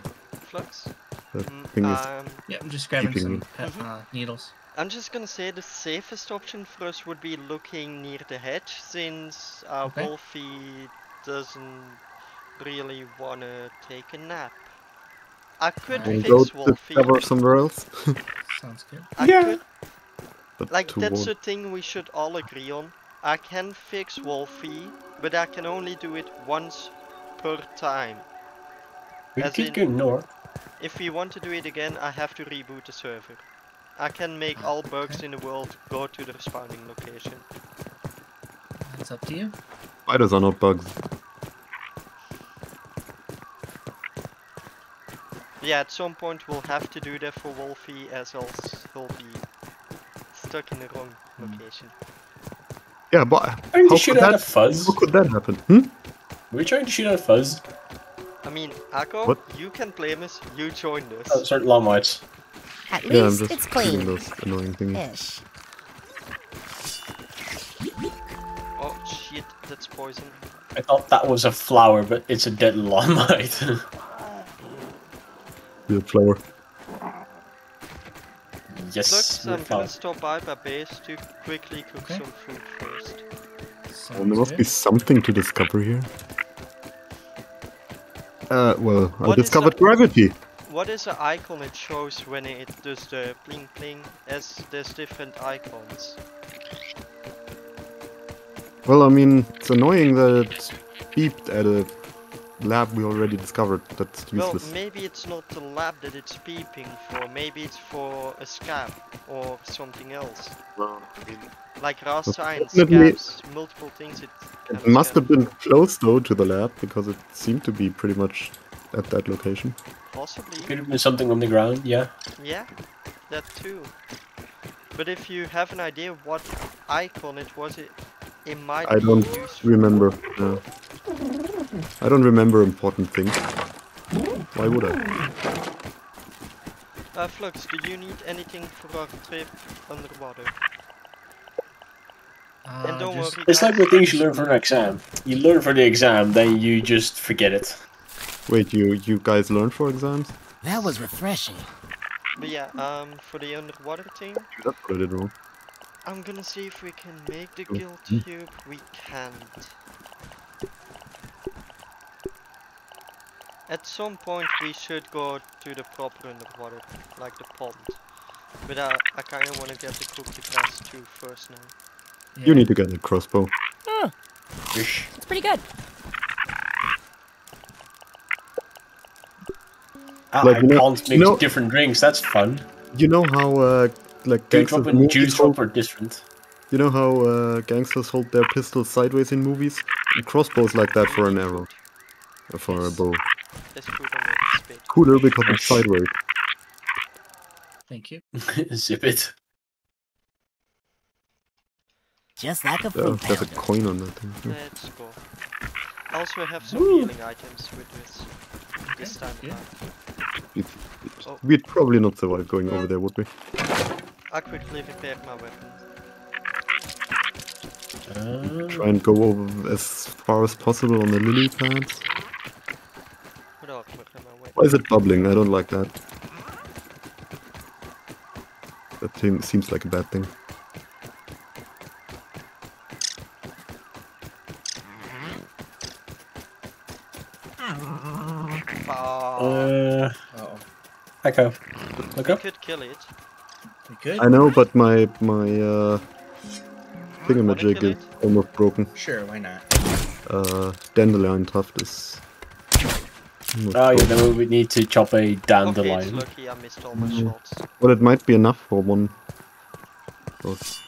Flux? that Mm, thing is. um, Yeah, I'm just grabbing some me. pep, Mhm. uh, needles. I'm just gonna say the safest option for us would be looking near the hedge, since uh, Okay. Wolfie doesn't really wanna take a nap. I could Alright. And go fix Wolfie. discover somewhere else. Sounds good. I Yeah. could but Like that's what? the thing we should all agree on. I can fix Wolfie, but I can only do it once per time. We as could in- go north. If we want to do it again, I have to reboot the server. I can make all bugs in the world go to the spawning location. It's up to you. Spiders are not bugs. Yeah, at some point we'll have to do that for Wolfie, as else he'll be stuck in the wrong Hmm. location. Yeah, but Trying how to shoot could, out a that, fuzz. how could that happen? Hmm? We're trying to shoot out a fuzz. I mean, Akko, What? you can blame us. You joined us. Oh, sorry, lawn mites. At Yeah, I'm least just it's clean. those annoying thingies. Ish. Oh shit, that's poison. I thought that was a flower, but it's a dead lawn mite. Real flower. yes. Flux, real I'm flower. gonna stop by my base to quickly cook Okay. some food first. Sounds And there must good. be something to discover here. Uh, well, I What is discovered that? gravity. What is the icon it shows when it does the bling bling? As there's different icons. Well, I mean, it's annoying that it beeped at a lab we already discovered. That's useless. Well, maybe it's not the lab that it's beeping for. Maybe it's for a scam or something else. Like raw science definitely- scabs, multiple things it It must scan. have been close though to the lab because it seemed to be pretty much at that location. Possibly. Could have been something on the ground, yeah. Yeah, that too. But if you have an idea what icon it was, it, it might I be don't useful. remember. No. I don't remember important things. Why would I? Uh, Flux, do you need anything for our trip underwater? Uh, and don't just- worry, It's like the things you learn for an exam. You learn for the exam, then you just forget it. Wait, you you guys learn for exams? That was refreshing. But yeah, um, for the underwater team. That's what I did wrong. I'm gonna see if we can make the Mm. guild cube. We can't. At some point we should go to the proper underwater, like the pond. But uh, I kinda wanna get the cookie press too first now. You need to get the crossbow. Ish. It's pretty good. Ah, Like, I you know- can't mix you know- different drinks, that's fun. You know how uh, like Dew gangsters drop and juice hold, drop are different. you know how uh, gangsters hold their pistols sideways in movies? And crossbows like that for an arrow, or for a Yes. bow. There's food on the spit. Cooler because it's sideways. Thank you. Zip it. Just like a fruit there's a coin on that thing. too. Let's go. Also, I have some healing items with this. This time Yeah. around. Oh. We'd probably not survive going over there, would we? I quickly repaired my weapon. Uh, Try and go over as far as possible on the lily pads. Without repairing my weapon. Why is it bubbling? I don't like that. That thing seems like a bad thing. Echo. Look we up. could kill it. We good? I know, but my my uh, thingamajig kill is almost broken. Sure, why not? Uh, dandelion tuft is. almost Oh yeah, broken. then we would need to chop a Okay, it's dandelion. lucky I missed all my Mm. shots. Well, it might be enough for one. Those-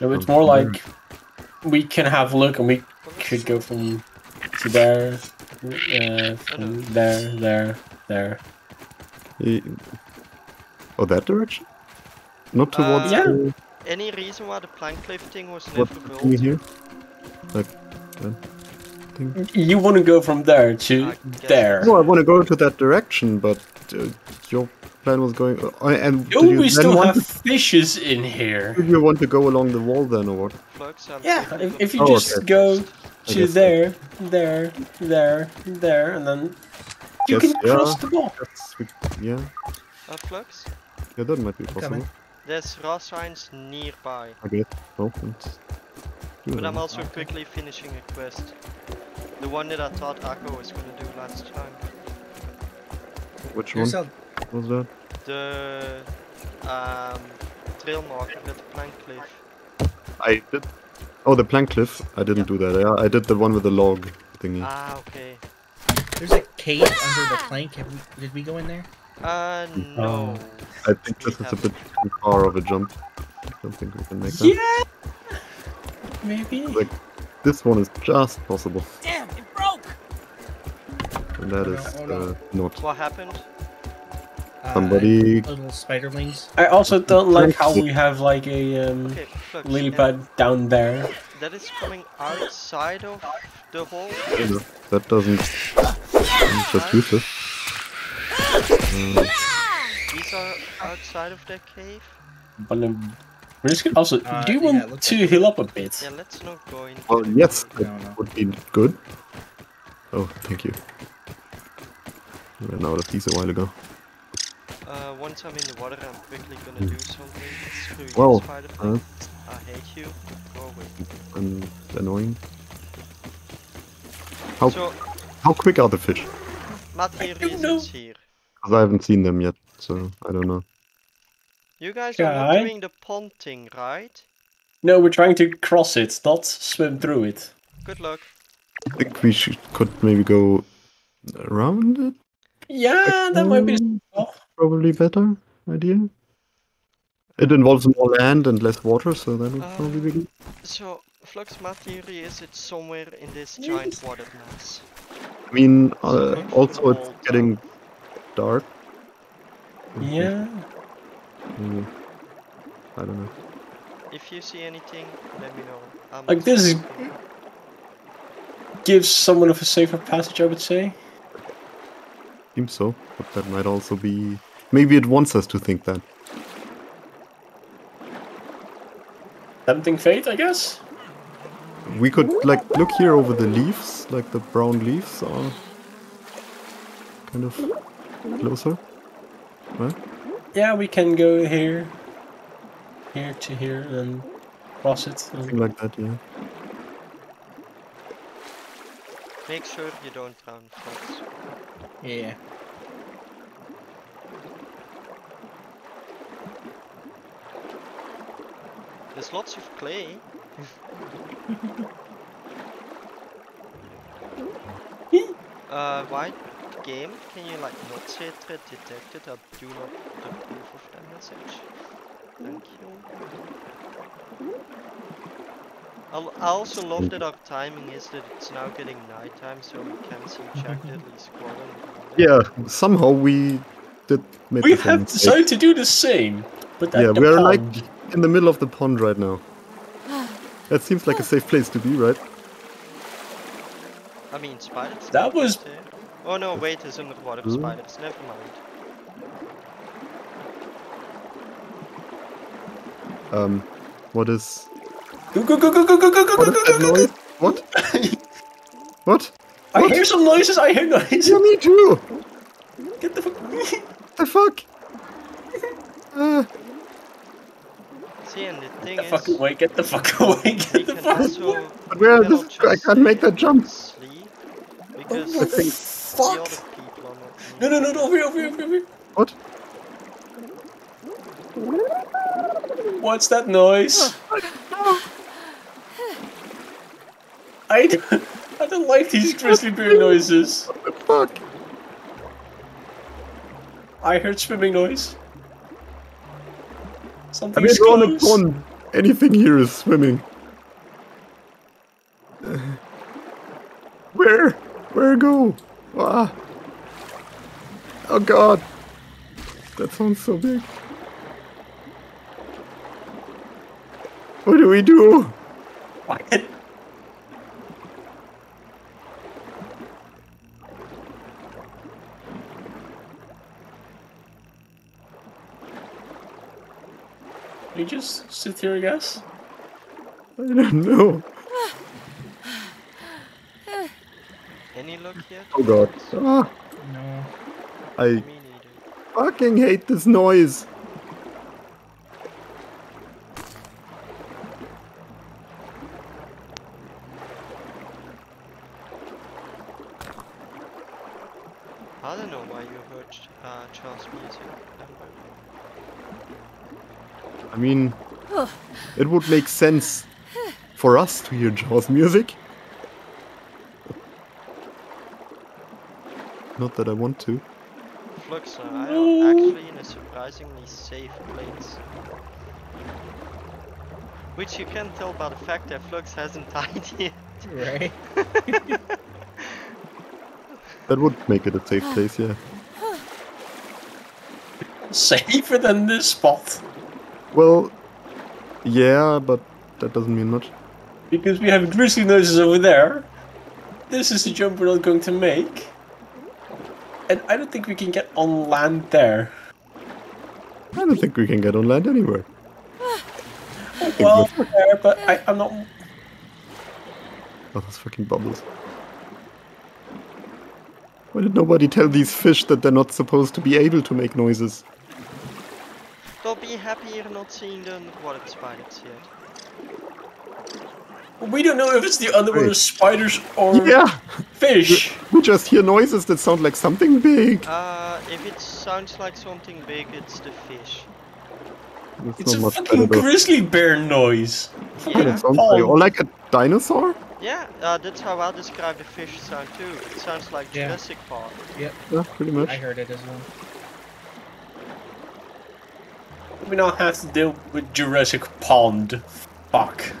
No, it's more like we can have a look and we could go from to there, uh, from there, there, there. Eh, Oh, that direction? Not towards Uh, Yeah. the, Any reason why the plank lifting was what never built? thing here? Like that thing? You want to go from there to there. No, I want to go to that direction, but uh, your plan was going. Uh, and Oh, did you we still want have fishes in here. to, you want to go along the wall then, or what? Yeah, if, if you Oh, just okay. go to there, there, there, there, and then you Yes, can yeah. cross the wall. That's, we, yeah, Uh, Flux, yeah, that might be possible. coming. there's raw science nearby. I guess. Oh, let's But. I'm also quickly finishing a quest. The one that I thought Akko was gonna do last time. Which one Here's how was that? The um, trail marker at the plank cliff. I did. Oh, the plank cliff. I didn't do that. Yeah, I did the one with the log thingy. Ah, okay. There's a cave under the plank. Have we, did we go in there? Uh, no. I think this we is a bit too far of a jump. I don't think we can make that. Yeah, maybe. Like, this one is just possible, Damn, it broke! and that Oh is oh no. uh, not. What happened? Uh, Somebody. little spiderlings. I also don't like how we have like a um, Okay, lily pad down there. That is coming outside of the hole. you know, That doesn't. I'm just useless. Uh, These are outside of the cave. But um, we're just gonna also, Uh, do you want looks to like- heal up a bit? Yeah, let's not go in. well, yes, that No, no. would be good. Oh, thank you. I ran out of these a while ago. Uh, once I'm in the water, I'm quickly gonna do something. Screw you, Well, spider uh. I hate you. Go away. I'm annoying. How So, how quick are the fish? my is know. here. Because I haven't seen them yet, so I don't know. You guys are not Guy? doing the pond thing, right? No, we're trying to cross it, not swim through it. Good luck. I think we should could maybe go around it. Yeah, that might be. Oh, Probably better idea. It involves more land and less water, so that would uh, probably be good. So, Flux, my theory is it somewhere in this giant water mass. I mean, uh, also it's getting dark. yeah. Maybe. I don't know. If you see anything, let me know. I'm Like this is- Gives someone of a safer passage, I would say. Seems so, but that might also be. Maybe it wants us to think that. Tempting fate, I guess. We could like look here over the leaves, like the brown leaves are kind of closer. Right? Yeah, we can go here, here to here, and cross it. Something like that, yeah. Make sure you don't drown, Flux. Yeah. There's lots of clay. uh, white game, can you like not say threat detected or do not approve of that message? Thank you. I'll- I also love that our timing is that it's now getting nighttime, so we can see Jack Deadly squalling. Yeah, somehow we did make We have decided to do the same, but at Yeah, we are pond. like in the middle of the pond right now. That seems like a safe place to be, right? I mean, spiders. That was- there. Oh no, wait, there's underwater Hmm? spiders. Never mind. Um, what is Go go go go go go go go what go go go go! What? What? I hear some noises. I hear noises. Yeah, me too. Get the fuck. The fuck? See, and the thing Get the is, fuck away! Get the fuck away! Get the fuck away! but where this? I can't make that jump. because oh What the the fuck? other people are not. No no no no! Over here over here over here! What? What's that noise? I don't, I don't like these grizzly bear noises. What the fuck? I heard swimming noise. I Something mean, we're on a pond. Anything here is swimming. Where? Where go? Ah. Oh god. That sounds so big. What do we do? What? You just sit here, I guess. I don't know. Any luck yet? Oh god. Ah, No. I Me neither. fucking hate this noise. I don't know why you heard uh, Jaws music. Amber. I mean, it would make sense for us to hear Jaws music. Not that I want to. Flux, I am actually in a surprisingly safe place. Which you can tell by the fact that Flux hasn't died yet. Right? That would make it a safe place, yeah. Safer than this spot. Well, yeah, but that doesn't mean much. Because we have grizzly noises over there. This is the jump we're not going to make. And I don't think we can get on land there. I don't think we can get on land anywhere. Well, there, but I, I'm not. Oh, those fucking bubbles. Why did nobody tell these fish that they're not supposed to be able to make noises? They'll be happy you're not seeing the underwater spiders yet. We don't know if it's the underwater Wait. spiders or Yeah! fish. We just hear noises that sound like something big. Uh, if it sounds like something big, it's the fish. It's, It's not a much fucking better though. grizzly bear noise. Yeah, Yeah, it sounds like, or like a dinosaur? yeah, uh, that's how I describe the fish sound too. It sounds like Yeah. Jurassic Park. Yeah, pretty much. I heard it as well. We now have to deal with Jurassic Pond. Fuck.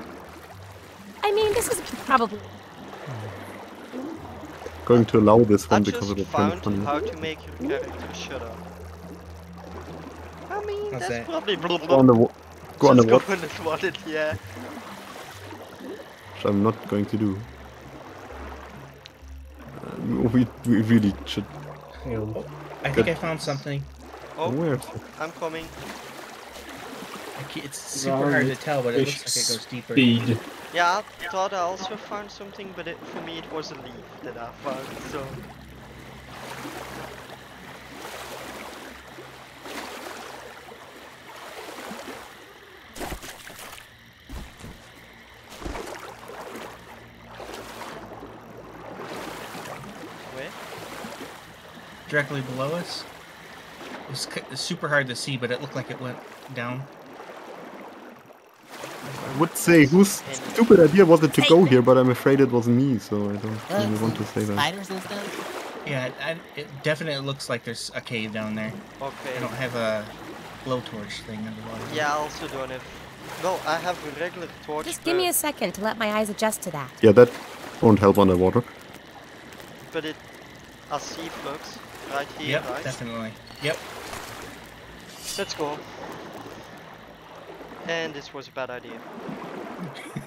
I mean, this is probably. Going to allow this I one because just it was kind of found funny. how to make your character shut up. I mean, How's that's probably blah, blah, Go on the wa- go on the Just what? go on the what yeah. Which I'm not going to do. Uh, we, we really should. I think I found something. Oh, Where? I'm coming. I ca- It's super hard to tell, but it looks like it goes deeper. Speed. Yeah, I thought I also found something, but it, for me it was a leaf that I found, so... Where? Directly below us. It was super hard to see, but it looked like it went down. I would say whose stupid idea was it to go here, but I'm afraid it wasn't me, so I don't Look, really want to say that. spiders and stuff. Yeah, I, it definitely looks like there's a cave down there. Okay. I don't have a blowtorch thing underwater. Yeah, I also don't have... No, I have a regular torch, Just give me a second to let my eyes adjust to that. Yeah, that won't help underwater. But it... I see flux right here, Yep, right? definitely. Yep. Let's go. And this was a bad idea.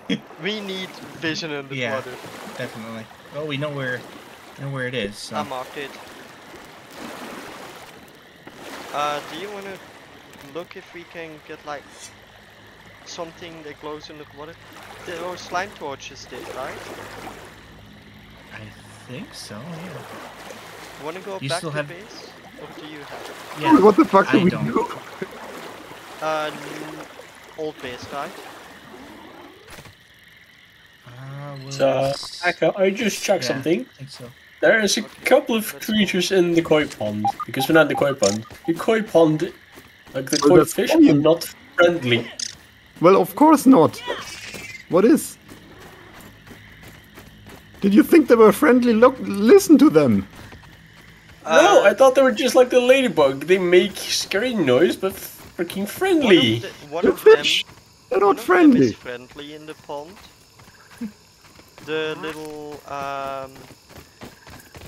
we need vision in the Yeah. water. Definitely. Well, we know where, know where it is. So. I marked it. Uh, do you want to look if we can get like something that glows in the water? Those slime torches did, right? I think so. Yeah. Want to go You back to have- base? Or do you have? Yeah. what the fuck do I we don't. do? Uh, n- old base, right? Uh, So, s- Aka, I just checked Yeah. something. I think so. There is a Okay, couple of let's creatures in the koi pond. Because we're not in the koi pond. The koi pond, like the Well, koi that's fish, fine. are not friendly. Well, of course not. What is? Did you think they were friendly? Look, listen to them. no, Uh, I thought they were just like the ladybug. They make scary noise, but freaking One friendly. of, the, one The of them fish. They're One not of them friendly. is friendly in the pond. the little um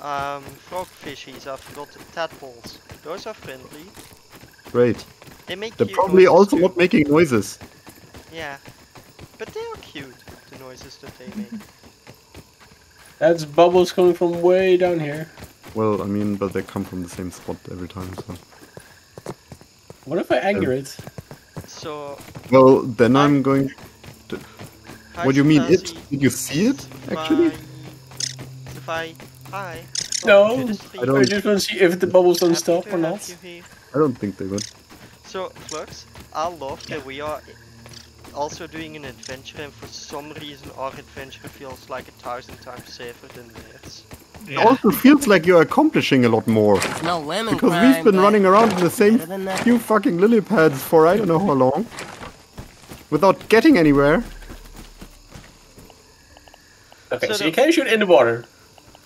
um frog fishies, I forgot the tadpoles. Those are friendly. Great. They make They're probably also too. not making noises. Yeah. But they are cute, the noises that they make. That's bubbles coming from way down here. Well, I mean, but they come from the same spot every time, so. What if I anger it? So Well, then I'm going. hi, What do you mean, it? Did you see it, actually? If I hi. No, I don't- I just want to see if the bubbles don't stop or not. I don't think they would. So, Flux, I love that we are also doing an adventure, and for some reason, our adventure feels like a thousand times safer than theirs. It also feels like you're accomplishing a lot more. No lemon Because crime, we've been running around in the same better than nothing. few fucking lily pads for I don't know how long. Without getting anywhere. Okay, So so, the- you can shoot in the water.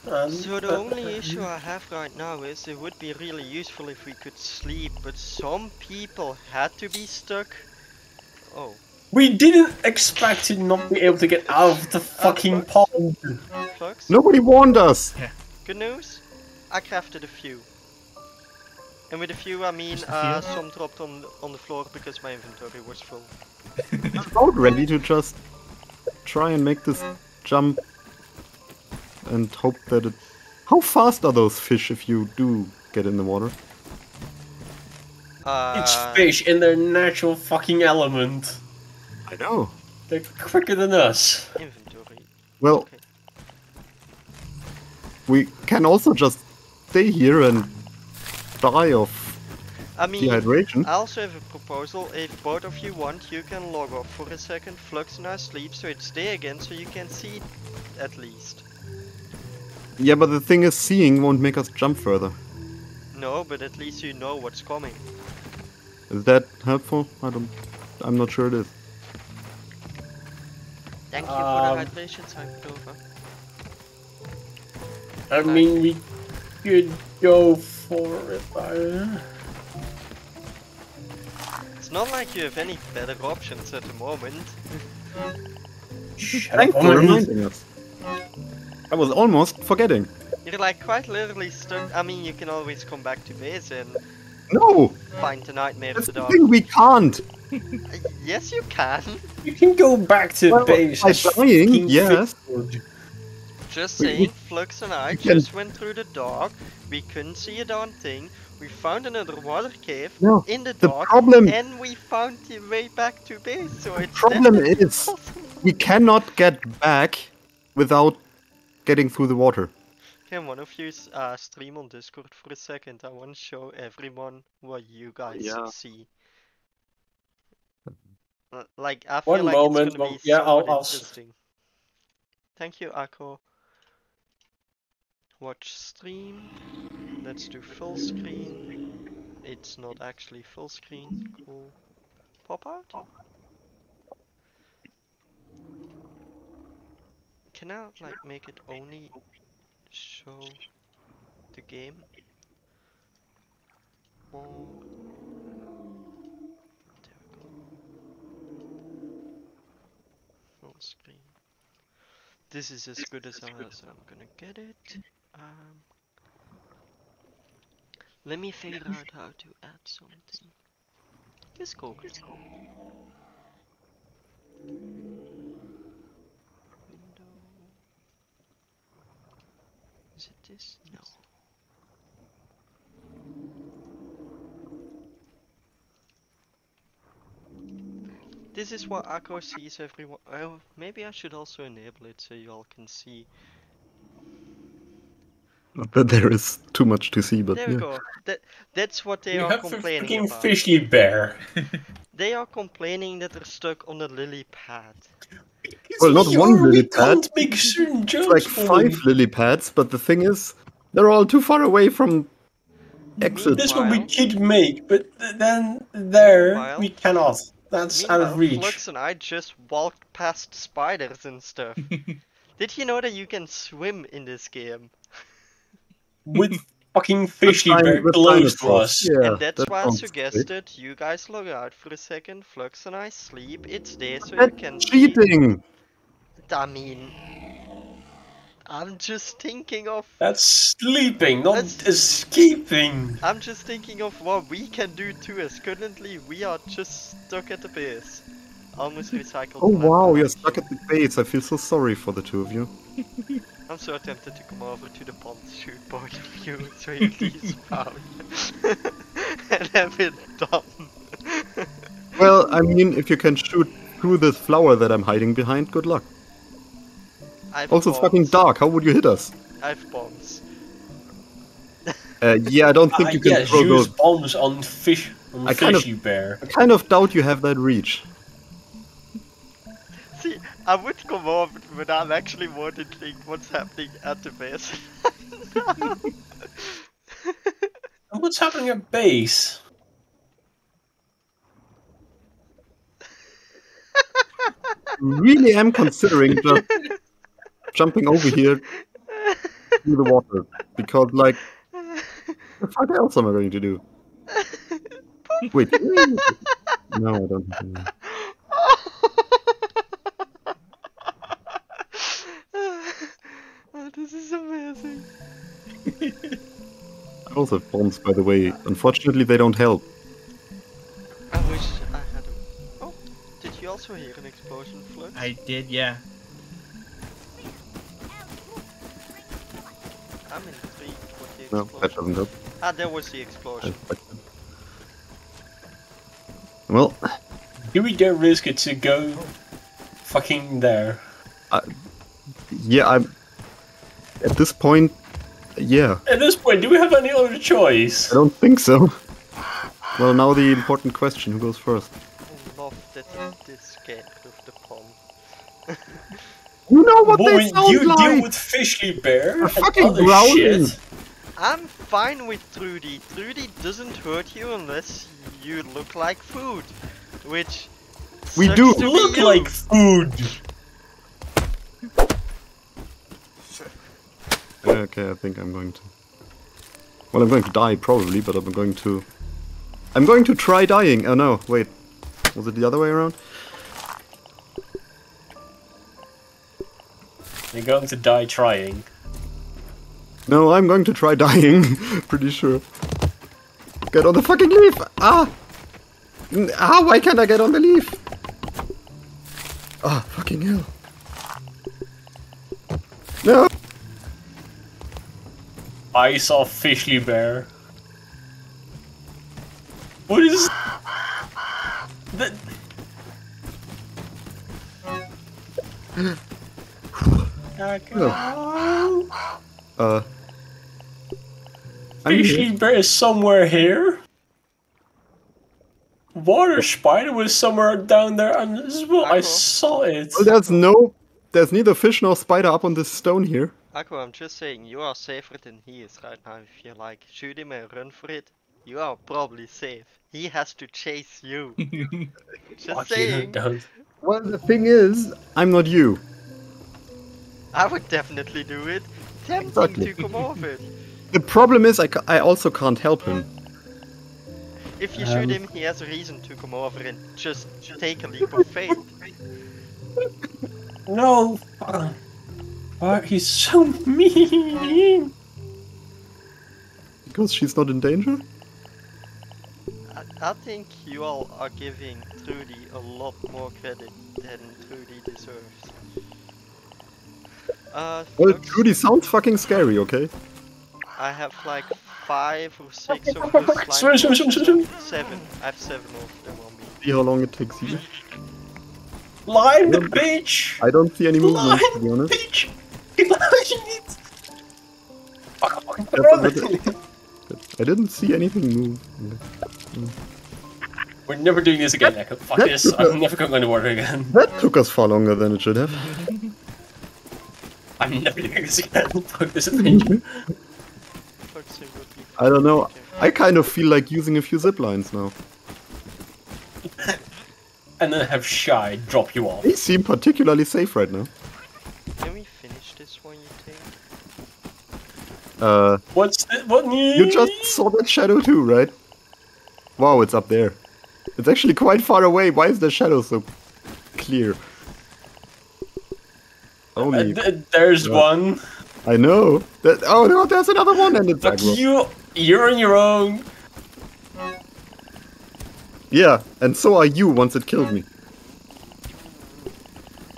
Um, So the only issue I have right now is it would be really useful if we could sleep, but some people had to be stuck. Oh, We didn't expect to not be able to get out of the fucking pond. Flux? Nobody warned us. Good news? I crafted a few. And with a few I mean Just a uh, some dropped on on the floor because my inventory was full. About ready to just try and make this jump and hope that it. How fast are those fish if you do get in the water? Uh, It's fish in their natural fucking element. I know. They're quicker than us. Inventory. Well, Okay. we can also just stay here and die of I mean, dehydration. I also have a proposal. If both of you want, you can log off for a second, Flux and I sleep, so it's day again, so you can see it at least. Yeah, but the thing is, seeing won't make us jump further. No, but at least you know what's coming. Is that helpful? I don't. I'm not sure it is. Thank you Um, for the hydration, Cyclova. I mean, we could go for it. uh, It's not like you have any better options at the moment. Shut Thanks up, for reminding us. I was almost forgetting. You're like quite literally stuck. I mean, you can always come back to base and No, find the nightmare of that's the the dog. thing. We can't. Yes, you can. You can go back to Well, base. by as dying, yes. Fitwood. Just We- saying, Flux and I we can- just went through the dark. We couldn't see a darn thing. We found another water cave No, in the the dark, problem- and we found the way back to base. So it's problem is- We cannot get back without getting through the water. Can one of you uh, stream on Discord for a second? I want to show everyone what you guys Yeah. see. Like I feel One like moment, it's gonna be yeah, I'll- I'll interesting. Thank you, Akko. Watch stream. Let's do full screen. It's not actually full screen. Cool. Pop out. Can I like make it only show the game? There we go. Full screen. This is as good as I so I'm gonna get it. Um, let me figure out how to add something. Discord. Window. Is it this? No. This is what Akko sees everyone. Oh, maybe I should also enable it so you all can see. Not that there is too much to see, but There yeah. we go. That that's what they You are have a complaining freaking about. fishy bear. They are complaining that they're stuck on the lily pad. Well, not one lily We can't pad. make certain It's jokes. like Ollie. five lily pads, but the thing is, they're all too far away from exit. This one we could make, but th- then there Meanwhile- we cannot. That's out Meanwhile, of reach. Flux and I just walked past spiders and stuff. Did you know that you can swim in this game? With fucking fishy With bear close to us. Yeah, and that's that why I sounds great. suggested you guys log out for a second. Flux and I sleep. It's there so you can see. cheating. I mean, I'm just thinking of. That's sleeping, not That's- escaping. I'm just thinking of what we can do too, as currently we are just stuck at the base. Almost recycled. Oh wow, now. you're stuck at the base. I feel so sorry for the two of you. I'm so tempted to come over to the pond shoot both of you so you at least found and have it done. Well, I mean, if you can shoot through this flower that I'm hiding behind, good luck. I've Also, it's fucking dark. How would you hit us? I've bombs. Uh, yeah, I don't think Ah, you can yeah, throw those. bombs on fish, on I kind of- fishy bear. I kind of doubt you have that reach. See, I would come over, but I'm actually more to think what's happening at the base. And What's happening at base? Really am considering just jumping over here through the water because, like, the fuck else am I going to do? Wait. no, I don't. think so. oh, this is amazing. I also have bombs, by the way. Unfortunately, they don't help. I wish I had a... Oh, did you also hear an explosion, Flux? I did, yeah. I'm intrigued what the No, that doesn't help. Ah, there was the explosion. Well, Do we dare risk it to go fucking there? yeah, I'm. At this point, yeah, At this point, do we have any other choice? I don't think so. Well, now the important question: who goes first? I love that you escaped with the bomb. You know what Boy, they sound you like. deal with fishy bear and fucking other growling. shit. I'm fine with Trudy. Trudy doesn't hurt you unless you look like food, which We do Look you. like food. Okay, I think I'm going to. Well, I'm going to die probably, but I'm going to. I'm going to try dying. Oh no, wait. Was it the other way around? You're going to die trying. No, I'm going to try dying. Pretty sure. Get on the fucking leaf! Ah! Ah, why can't I get on the leaf? Ah, fucking hell. No! I saw Fishy Bear. What is that? Uh. I'm here. Bear is somewhere here. Water Spider was somewhere down there and as well. I saw it. Well, there's no. There's neither fish nor spider up on this stone here. Aqua, I'm just saying, you are safer than he is right now. If you like shoot him and run for it, you are probably safe. He has to chase you. just Fuck you, saying. don't. Well, the thing is, I'm not you. I would definitely do it. Tempting Exactly. to come off it. The problem is, I, ca- I also can't help him. If you Um. shoot him, he has a reason to come over and just take a leap of faith. No. Uh, Why he's so mean. Because she's not in danger? I, I think you all are giving Trudy a lot more credit than Trudy deserves. Uh, Well, Flux, Trudy sounds fucking scary, okay? I have like five or six of those slime. Seven. I have seven of them on me. See how long it takes you. Line the bitch. I don't see any movement, to be the honest. bitch. Line. Fuck, fuck, fuck, Yeah. I didn't see anything move. We're never doing this again, Echo. Fuck that- this. I'm never going to water again. That took us far longer than it should have. I'm never doing this again. Fuck this adventure. Flux, it would be I don't know. I kind of feel like using a few zip lines now. and then have Shy drop you off. They seem particularly safe right now. Can we finish this one, you think? Uh, What's the, what? you just saw that shadow too, right? Wow, it's up there. It's actually quite far away. Why is the shadow so clear? Uh, Only th- there's Yeah. one. I know. That, oh no, there's another one, and it's But aggro. you, you're on your own. Yeah, and so are you once it killed me.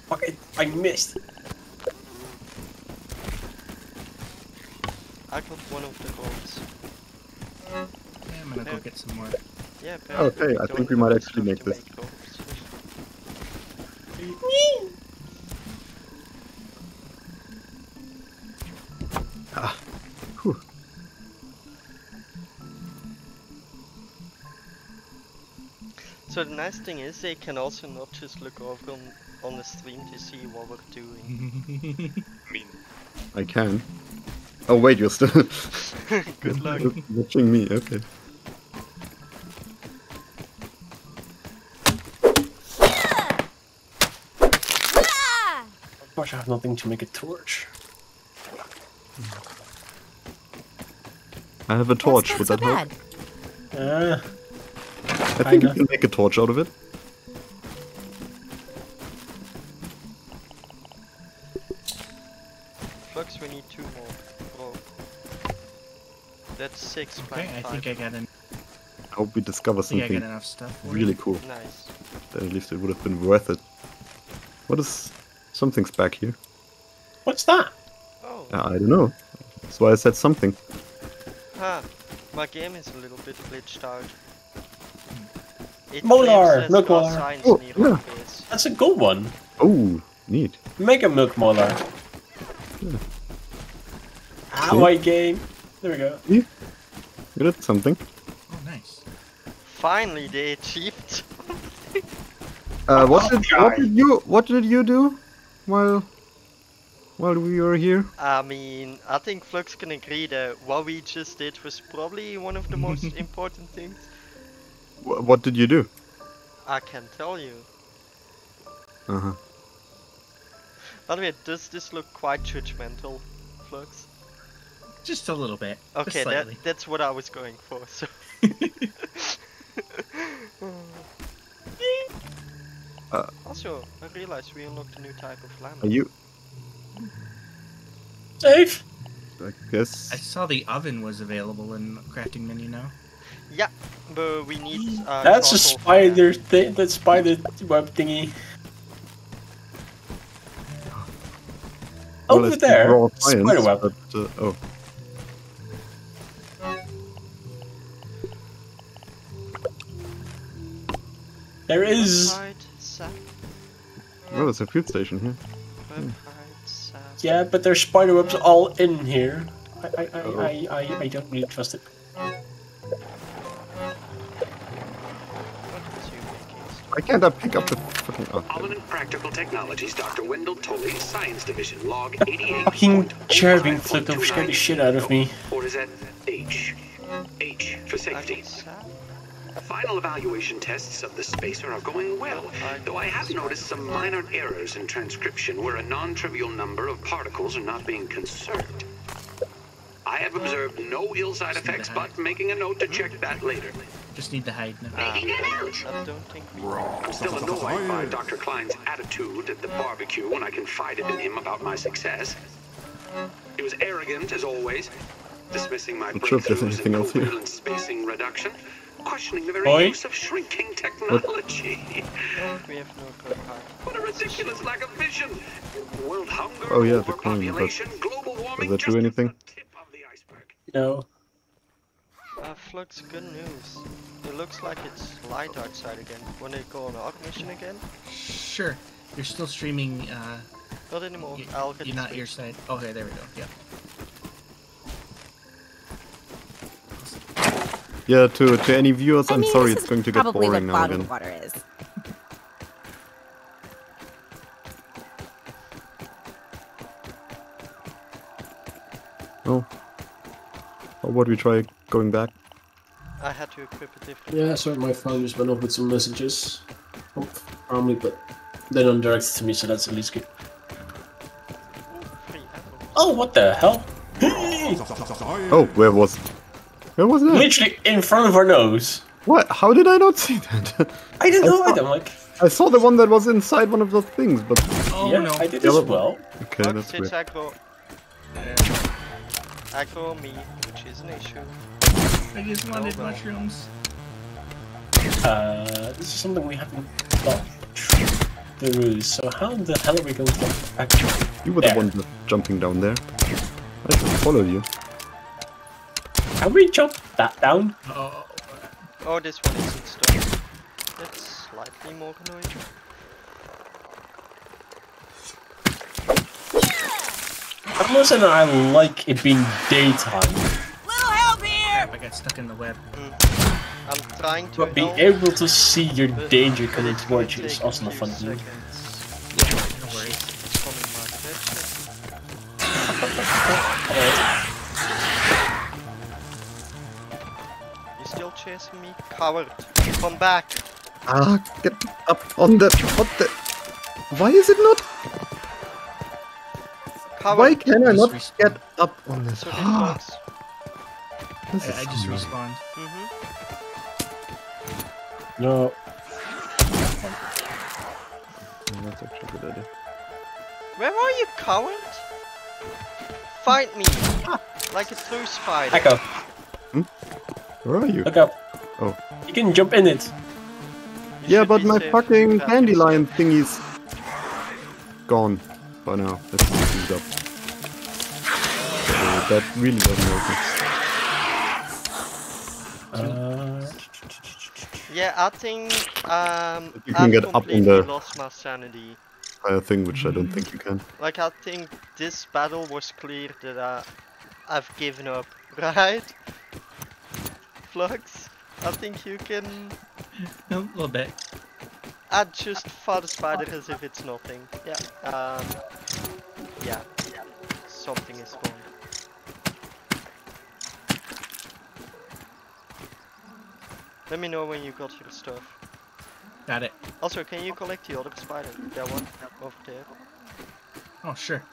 Fuck it, I missed. I got one of the goals. Yeah, I'm gonna go get some more. Yeah, Okay, I think we might actually make to this. Make goals. Whew. So the nice thing is they can also not just look over on, on the stream to see what we're doing. I can. Oh wait, you're still Good luck. watching me. Okay. Ah! Of course, I have nothing to make a torch. I have a torch. That's Would that so help? bad. Uh, I think you can make a torch out of it. Flux, we need two more. Bro. That's six Okay, plus I five. think I got, en- I hope we discover I I something stuff. Really it. cool. Nice. Then at least it would have been worth it. What is... Something's back here. what's that? I don't know. That's why I said something. ha. My game is a little bit glitched out. It Molar, claims there's look, no Molar. Oh, yeah. That's a good one. Oh, neat. Mega Milk Molar. Ah, See? white game. There we go. You did something. Oh, nice. Finally, they achieved. Uh, what Oh, did what did you what did you do while while we were here? I mean, I think Flux can agree that what we just did was probably one of the most important things. Wh- What did you do? I can tell you. Uh huh. By the way, does this look quite judgmental, Flux? Just a little bit. Okay, that, that's what I was going for, so... Uh, also, I realized we unlocked a new type of lamp. Are you? Safe. I guess. I saw the oven was available in the crafting menu now. Yeah, but we need. Uh, That's a charcoal for that. spider thing. That spider web thingy. Well, Over there, raw science, spider web. But, uh, oh, There is. Webhide, sap, well, there's a food station here. webhide, sap. Yeah, but there's spider webs all in here. I I, I, Oh. I, I, I don't really trust it. What is you making? Why can't I pick up the fucking? Oh, Ominent Practical Technologies, Dr. Wendell Tully, Science Division, log 88. Fucking 88. chair being flipped over scared the shit out of me. Or is that H? H for safety. Webhide, sap. Final evaluation tests of the spacer are going well, though I have noticed some minor errors in transcription where a non-trivial number of particles are not being conserved. I have observed no ill side effects, but making a note to check that later. Just need to hide now. I don't think we. I'm still annoyed by Dr. Klein's attitude at the barbecue when I confided in him about my success. He was arrogant, as always, dismissing my Not sure if there's breakthroughs anything in else here. covalent spacing reduction, questioning the very Oi. use of shrinking technology. No, we have no. What a ridiculous lack of vision! World hunger, Oh, yeah, the coin, but overpopulation, global warming, that do anything? the tip of the iceberg. No. Uh, Flux, good news. It looks like it's light outside again. Wanna go on Ark mission again? Sure. You're still streaming. Uh, Not anymore. y- I'll get you're not sleep. your side. Okay, there we go. Yeah. Yeah, to to any viewers, I I'm mean, sorry, it's going to get boring now again. water is. Oh. oh How about we try going back? I had to equip a different. Yeah, sorry, my phone just went off with some messages. Oh, probably, but they're not directed to me, so that's at least good. Oh, what the hell? Oh, where was? Where was that? Literally in front of our nose. What? How did I not see that? I didn't I know saw- it. I'm like, I saw the one that was inside one of those things, but Oh yeah, no. I did Yeah, as well. okay, Flux, that's it's weird. aggro. Aggro me, which is an issue. I just wanted well. mushrooms. Uh, this is something we haven't thought through. So how the hell are we going to get back? You were the one jumping down there. I just followed you. Can we jump that down? Oh, Oh, this one isn't stone. That's slightly more annoying. I must say that I like it being daytime, Little help here! crap! I got stuck in the web. Hmm. I'm trying to but being help, able to see your but danger it's coming towards you is take a also not fun to do. seconds. Yeah, no worries. Chasing me? Coward. Come back. Ah, get up on the. What the? Why is it not? Coward. Why can I Just not respawn. get up on this? So did Ah, Flux. this I, I just so annoying. respawned. Mm-hmm. No, That's actually a good idea. Where are you, coward? Find me! Like a true spider. Echo, Where are you? look up. Oh. You can jump in it. You Yeah, but my fucking dandelion thingy's gone by now. It's used up. So that really doesn't work. Uh, Yeah, I think um, You can I've get up on completely the- lost my sanity. A thing which I don't think you can. Like, I think this battle was clear that I, I've given up, right? Flux, I think you can... A little bit. I just fought a spider as if it's nothing. Yeah, um... Yeah, something is wrong. Let me know when you got your stuff. Got it. Also, can you collect the other spider? That one over there. Oh, sure.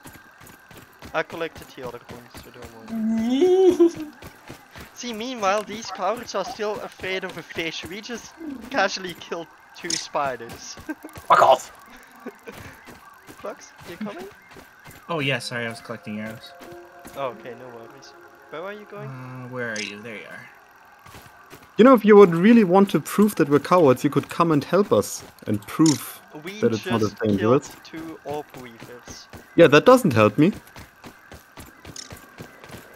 I collected the other one, so don't worry. See, meanwhile, these cowards are still afraid of a fish. We just casually killed two spiders. Fuck off! Flux, you coming? Oh, yeah, sorry, I was collecting arrows. Oh, okay, no worries. Where are you going? Uh, where are you? There you are. You know, if you would really want to prove that we're cowards, you could come and help us and prove We that it's not as just killed dangerous. two orb weavers. Yeah, that doesn't help me.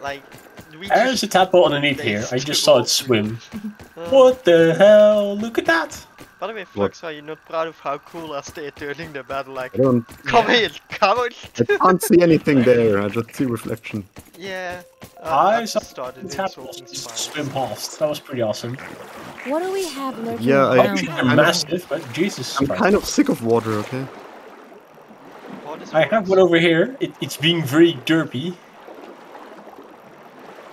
Like, we There's just a tadpole underneath here. I just saw it swim. Uh, What the hell? Look at that! By the way, Flux, are you not proud of how cool I stayed during the battle? Like, I come Yeah. in, come on! I can't see anything there. I just see reflection. yeah. Uh, I I saw just started The tadpoles insulting just swim past. That was pretty awesome. What do we have lurking Yeah, I, around? Yeah, I'm massive, but Jesus I'm Christ. kind of sick of water. Okay. I have one over here. It, it's being very derpy.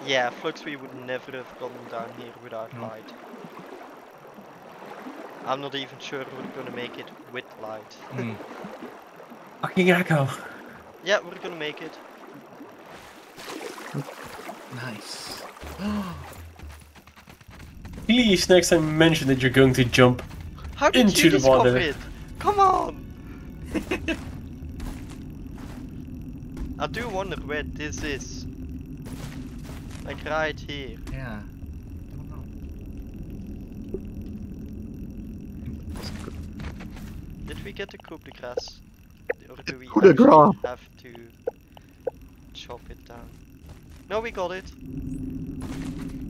Yeah, Flux, we would never have gotten down here without No. light. I'm not even sure we're gonna make it with light. Hmm. Fucking echo. Yeah, we're gonna make it. Nice. Please, next time mention that you're going to jump. How did Into you the discover water. it? Come on! I do wonder where this is. Like right here. Yeah. Did we get the coup de grass? Or do we Coup de actually have to chop it down? No, we got it.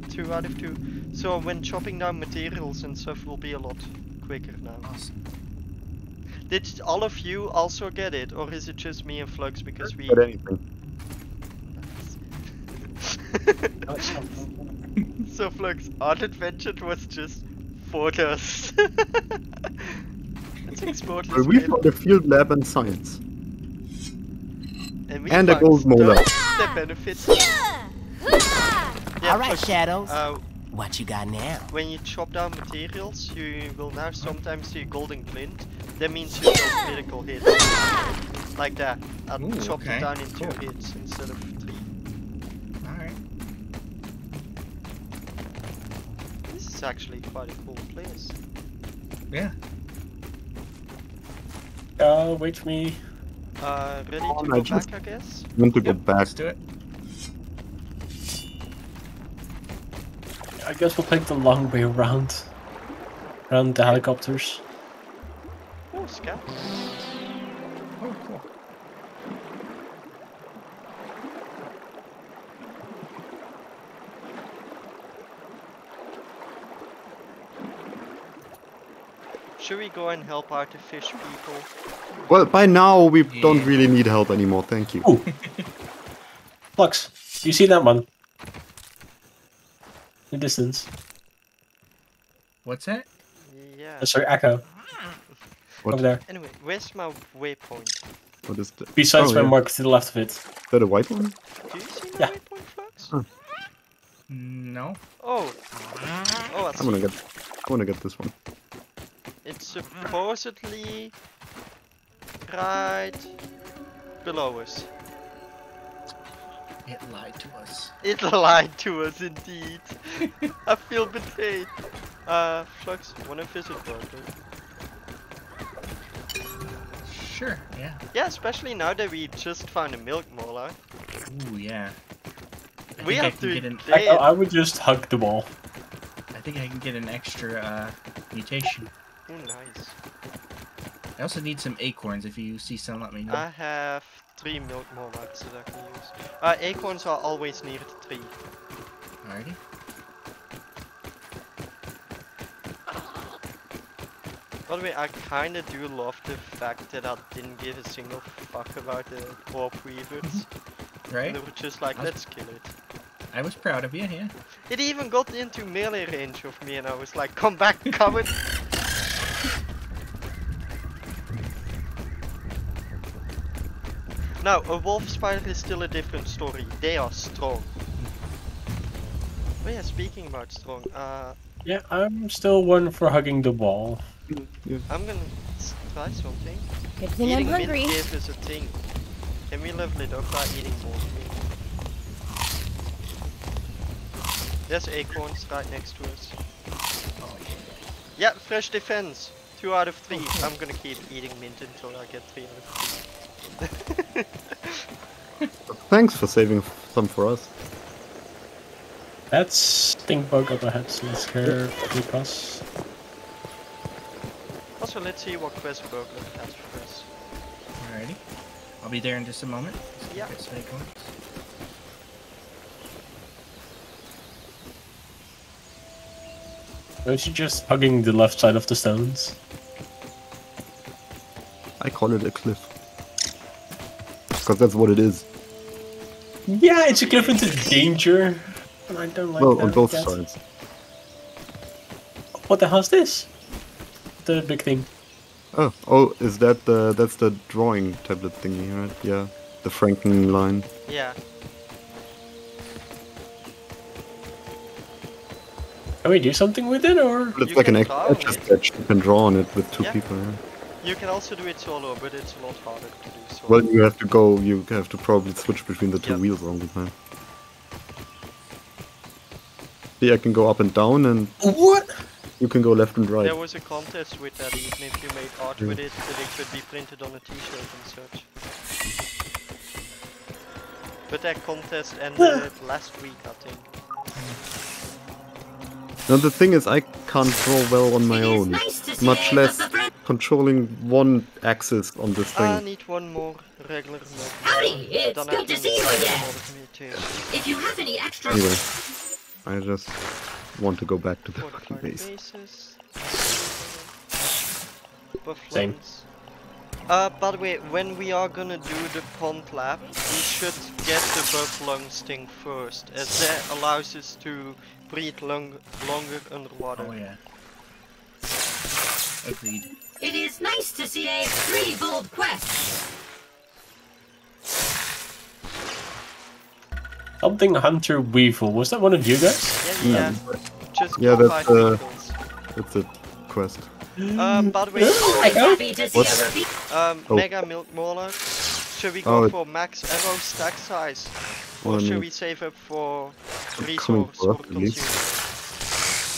Two out of two. So when chopping down materials and stuff will be a lot quicker now. Awesome. Did all of you also get it, or is it just me and Flux because we? But anything. so Flux, Unadventured was just photos. Let's explore this Well, we map. found a field lab and science. and, we and a gold molar. stuff benefits. Yeah, All right, Shadows. Uh, what you got now? when you chop down materials, you will now sometimes see a golden glint. That means you get critical hits. Like that. I Ooh, chopped okay, it down in two cool. hits instead of This is actually quite a cool place. Yeah. Uh, wait for me. Uh, ready Oh, to I go just- back, I guess? Want to go back. Let's do it. I guess we'll take the long way around. Around the helicopters. Oh, scout. Should we go and help out the fish people? Well, by now we don't really need help anymore. Thank you. Ooh. Flux, you see that one? In the distance. What's that? Yeah. Uh, sorry, Echo. What? Over there. Anyway, where's my waypoint? What is that? Besides Oh, my yeah. mark to the left of it. Is that a white one? Do you see my Yeah. waypoint, Flux? Huh. No. Oh. Oh, I'm gonna get. I wanna get this one. It's supposedly right below us. It lied to us. It lied to us indeed. I feel betrayed. Uh, Flux, wanna visit BURG.L? Sure, yeah. Yeah, especially now that we just found a milk molar. Ooh, yeah. I We think I have to get an. play Echo, it. I would just hug the wall. I think I can get an extra uh, mutation. Oh, nice. I also need some acorns. If you see some, let me know. I have three milk molars that I can use. Uh, acorns are always near the tree. Alrighty. By the way, I kinda do love the fact that I didn't give a single fuck about the poor weavers. Right? They were just like, was- let's kill it. I was proud of you, yeah. It even got into melee range of me and I was like, come back, come it. Now, a wolf spider is still a different story. They are strong. Oh yeah, speaking about strong, uh, Yeah, I'm still one for hugging the wall. I'm gonna s- try something. Good thing I'm eating hungry. mint cave is a thing. Can we level it up by eating more meat? There's acorns right next to us. Yeah, fresh defense. Two out of three. I'm gonna keep eating mint until I get three out of three. Thanks for saving some for us. That's stink bug up ahead, so let's care because Also, let's see what quest BURG.L has for us. Alrighty. I'll be there in just a moment. Let's Yeah. get some acorns. don't you just hugging the left side of the stones? I call it a cliff. Because that's what it is. Yeah, it's a cliff into danger. And I don't like well, that. on both sides. What the hell is this? The big thing. Oh, oh, is that the that's the drawing tablet thingy, right? Yeah, the Frankenline. Yeah. Can we do something with it, or? It's You like an can ex- draw on a sketch. You can draw on it with two Yeah. people. Yeah. You can also do it solo, but it's a lot harder to do solo. Well, you have to go. You have to probably switch between the two Yep. wheels all the time. See, I can go up and down, and What? you can go left and right. There was a contest with that even if you made art Yeah. with it, that it could be printed on a t-shirt and such. But that contest ended last week, I think. Now the thing is, I can't draw well on my own, much less controlling one axis on this I thing. need one more regular milk. Howdy, it's I good to see you again. If you have any extra Anyway, I just want to go back to the fucking base. bases. Same. Uh, by the way, when we are gonna do the pond lab, we should get the buff lungs thing first, as that allows us to breathe long longer underwater. Oh yeah. Agreed. It is nice to see a three gold quest. Something Hunter Weevil. Was that one of you guys? Yeah, yeah. Just Yeah, that's, five uh. That's a quest. Um, by the way, I'm happy to see What? um, Oh. Mega Milk Molar, should we go Oh, for max arrow stack size? Or Well, should we save up for It's coming resource for at least.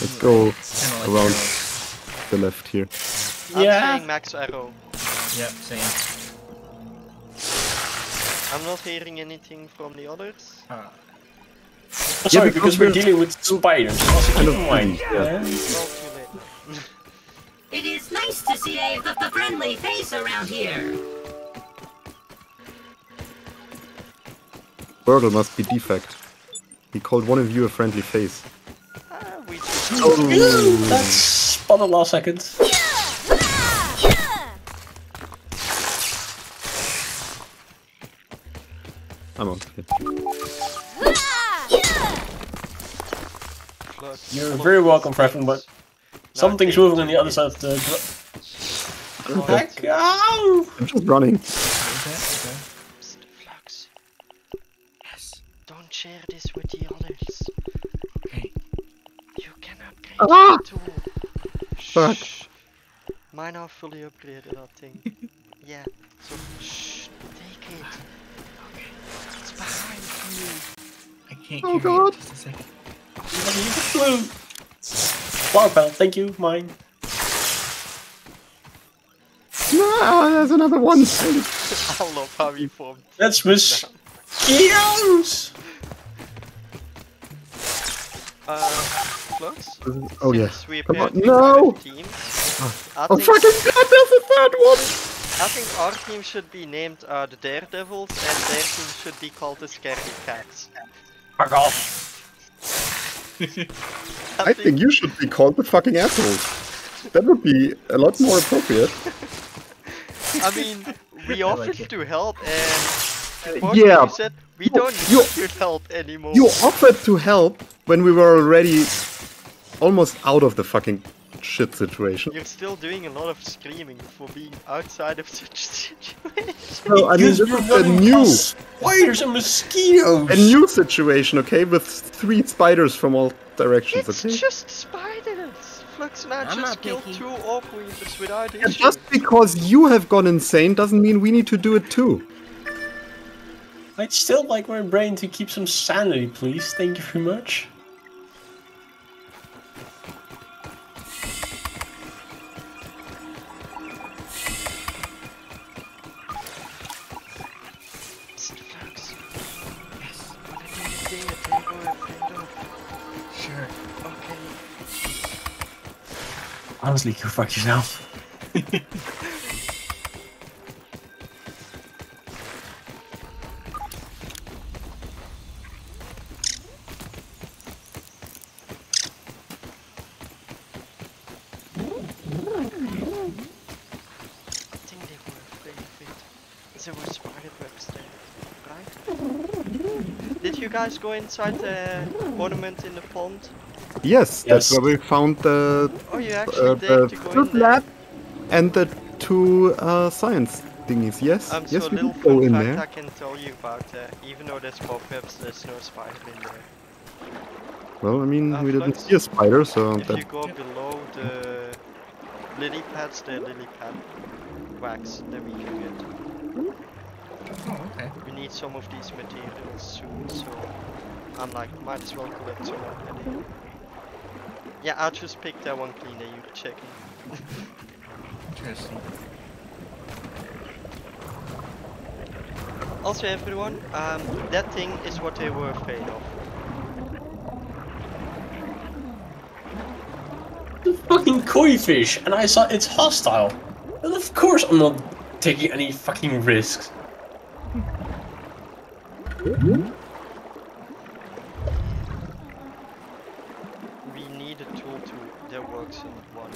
Let's go around the left here. I'm Yeah. saying max arrow. Yep, same. I'm not hearing anything from the others. Uh, Oh, sorry, because because we're we're- dealing with spiders. Also, Kind of in mind. yeah. yeah. Well, too late. It is nice to see a f- f- friendly face around here. BURG.L must be defect. He called one of you a friendly face. Ah, we just That's spot at last second. I'm on. You're very welcome, things. But Something's moving on the other side of the. hits. Gr- Heck, ow! I'm just running. okay, okay. Yes. don't share this with the others. Okay. You can upgrade Ah! it too. Fuck. Shh. Mine are fully upgraded, I think. yeah. So shh, can't Oh, carry God. it. Just a second. Blue. Flower petal, thank you, mine. Ah, there's another one. I love how he formed. That's now. mosquitoes! Uh, Flux? Oh yeah. Since we Come on. No. five Teams, I Oh think, fucking god, there's a third one. I think our team should be named uh, the Daredevils and their team should be called the Scary Cats. Fuck off. I think you should be called the fucking asshole. That would be a lot more appropriate. I mean, we offered like to help and Yeah. yeah. you said we don't you- need your help anymore. You offered to help when we were already almost out of the fucking shit situation. You're still doing a lot of screaming for being outside of such a situation. No, I mean Because this we're is a new, Spiders and mosquitoes! a new situation, okay, with three spiders from all directions, It's okay? just spiders. Flux and I I'm just not killed picky. two orb weavers without And just because you have gone insane doesn't mean we need to do it too. I'd still like my brain to keep some sanity, please. Thank you very much. Honestly, go fuck yourself. Did you guys go inside the monument in the pond? Yes, that's where we found the Oh, uh, the to fruit lab and the two uh, science thingies. Yes, Um, yes, so we little did go in there. I can tell you about uh, even though there's cobwebs, there's no spider in there. Well, I mean, Uh, we didn't see a spider, so If you go below the lily pads, the lily pad wax, then we can get. Oh, okay. We need some of these materials soon, so I'm like, might as well collect some already. Yeah, I'll just pick that one cleaner you're checking. Interesting. Also, everyone, um, that thing is what they were afraid of. The fucking koi fish, and I saw it's hostile. And of course I'm not taking any fucking risks. We need a tool to that works in one,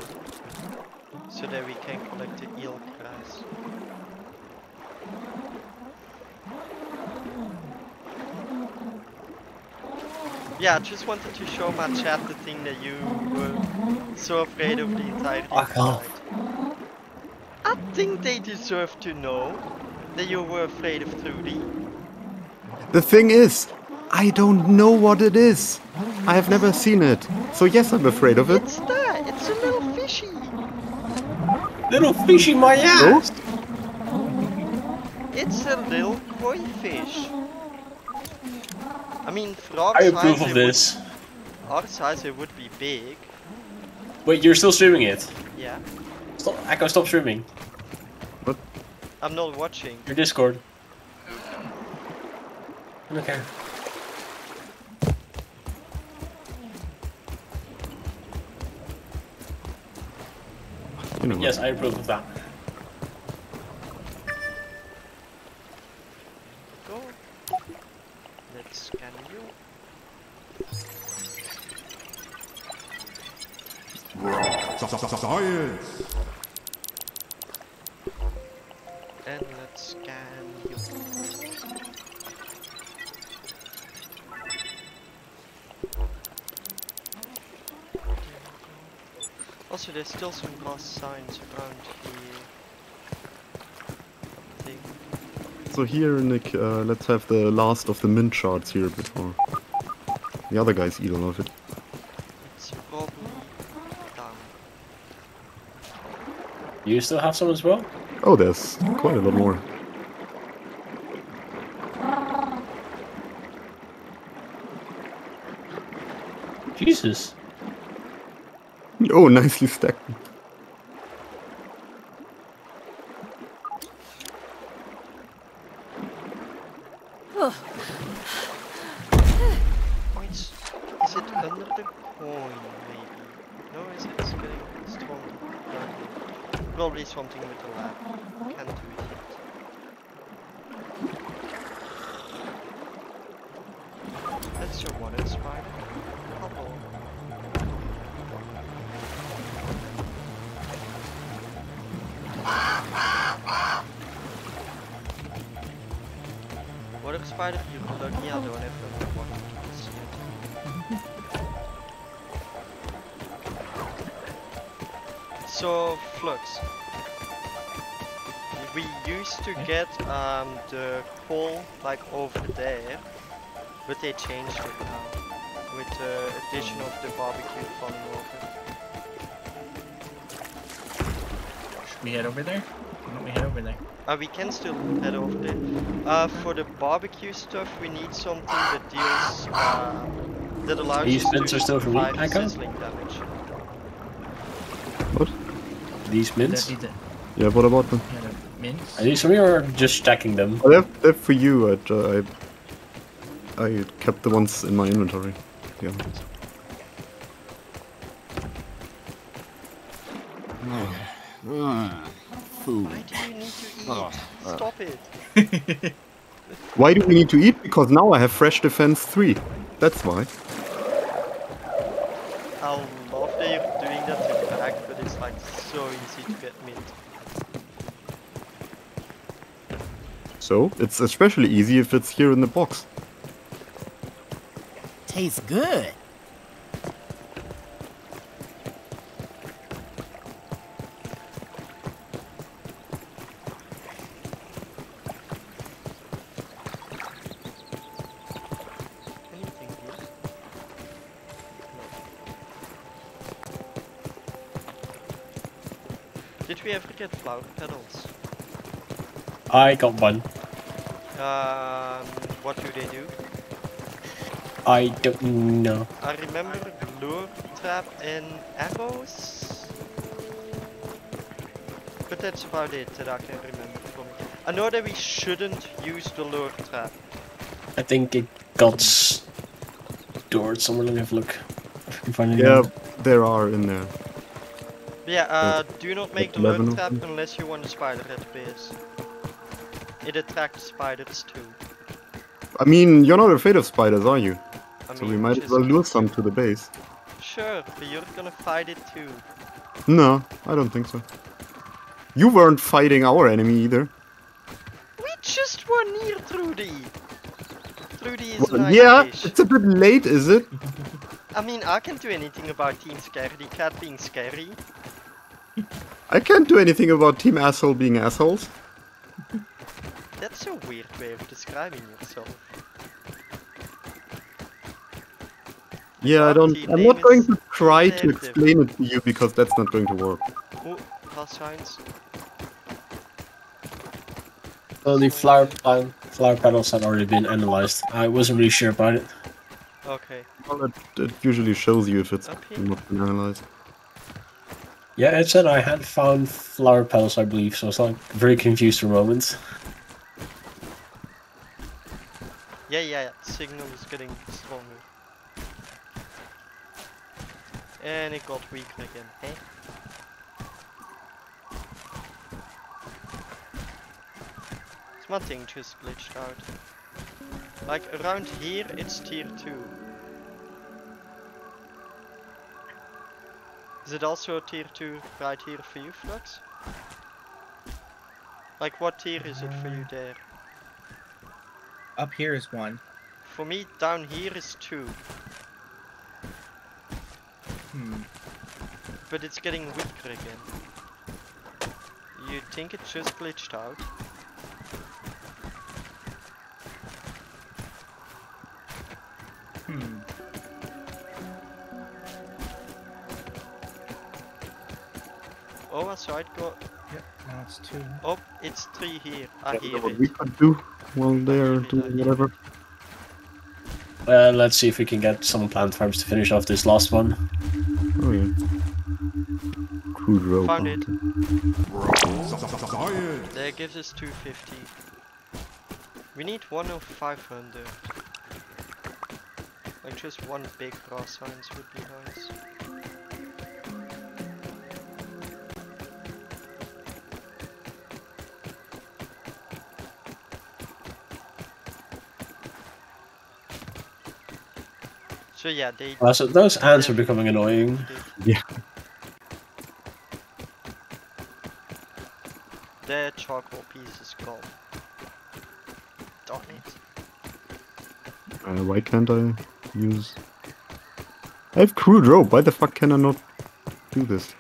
so that we can collect the eel grass. Yeah, I just wanted to show my chat the thing that you were so afraid of the entire Fuck off. night. I think they deserve to know that you were afraid of Trudy. the thing is, I don't know what it is. I have never seen it, so yes, I'm afraid of it. It's there, it's a little fishy. Little fishy my ass! Ghost? It's a little koi fish. I mean, for our I approve it of this. Would, our size, it would be big. Wait, you're still streaming it? Yeah. Stop, Echo, stop streaming. What? I'm not watching. Your Discord. Okay. You know, Yes, I approve of that. There's still some glass signs around here. I think. So here, Nick, uh, let's have the last of the mint shards here before the other guys eat all of it. It's probably down. You still have some as well? Oh, there's quite a lot more. Jesus. Oh, nicely stacked. Is it the coin, maybe? No? Probably something with the lab. Can't do it yet. Flux. We used to get um, the coal like over there, but they changed it now with the addition of the barbecue fun over. we head over there? Why don't we head over there? Uh, we can still head over there. Uh, for the barbecue stuff, we need something that deals, uh, that allows These us to are still for me, survive Echo? sizzling damage. What? These mints? That'd be the, Yeah, what about them? yeah, the mints. Are these for me or just stacking them? Oh, they're, they're for you. I, uh, I, I kept the ones in my inventory. Yeah. Food. Why do you need to eat? Oh. Stop it. Why do we need to eat? Because now I have fresh defense 3. That's why. I love that you're doing that to back, but it's like so easy to get mint. So, it's especially easy if it's here in the box. Tastes good. Anything here? No. Did we ever get flower petals? I got one. Um, what do they do? I don't know. I remember the lure trap and arrows. But that's about it that I can remember from. I know that we shouldn't use the lure trap. I think it got stored somewhere. Let me have a look. If I can find it. Yeah, again. there are in there. Yeah, uh, do not make the lure trap unless you want a spider at base. It attracts spiders too. I mean, you're not afraid of spiders, are you? I So we might as well lure some to the base. Sure, but you're gonna fight it too. No, I don't think so. You weren't fighting our enemy either. We just were near Trudy. Trudy is Well, yeah, fish. it's a bit late, is it? I mean, I can't do anything about Team Scaredy Cat being scary. I can't do anything about Team Asshole being assholes. That's a weird way of describing yourself. Yeah, I don't. I'm not going to try to explain it to you because that's not going to work. Oh, past signs. Well, the flower plant, flower petals had already been analyzed. I wasn't really sure about it. Okay. Well, it, it usually shows you if it's Up not been analyzed. Yeah, it said I had found flower petals, I believe, so I was like very confused for a moment. Yeah, yeah, yeah. Signal is getting stronger. And it got weaker again, hey? It's my thing just glitched out. Like around here it's tier 2. Is it also a tier 2 right here for you, Flux? Like what tier is it for you um, there? Up here is one. For me down here is 2. Hmm. But it's getting weaker again. You think it just glitched out? Hmm. Oh, I saw it go. Yep, now it's two. Oh, it's 3 here. I Yeah, hear it. we could do while they're doing whatever. Well, let's see if we can get some plant farms to finish off this last one. Oh yeah. Crude rope. Found it. Science. That gives us 250. We need one of 500. Like just one big brass science would be nice. So yeah, they. Uh, so those ants are becoming annoying. Yeah. The charcoal piece is gone. Darn it. Uh, why can't I use? I have crude rope. Why the fuck can I not do this?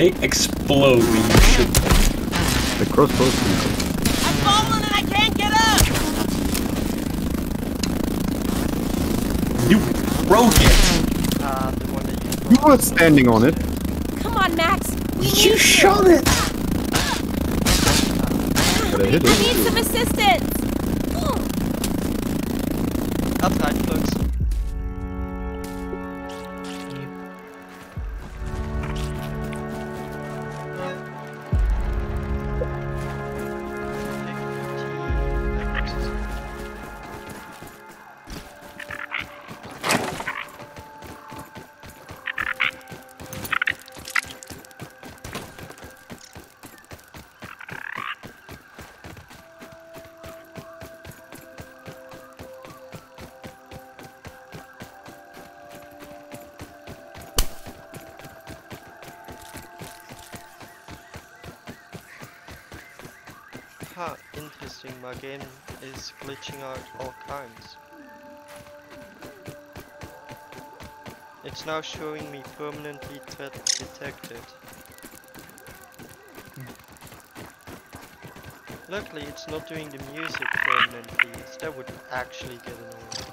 They explode when you shoot them. The crossbows. I'm falling and I can't get up! You broke it! The one that you You were standing on it. Come on, Max. We need You shot it! But I I need some assistance. Outside, glitching out all kinds. It's now showing me permanently threat detected. Luckily it's not doing the music permanently, that would actually get annoying.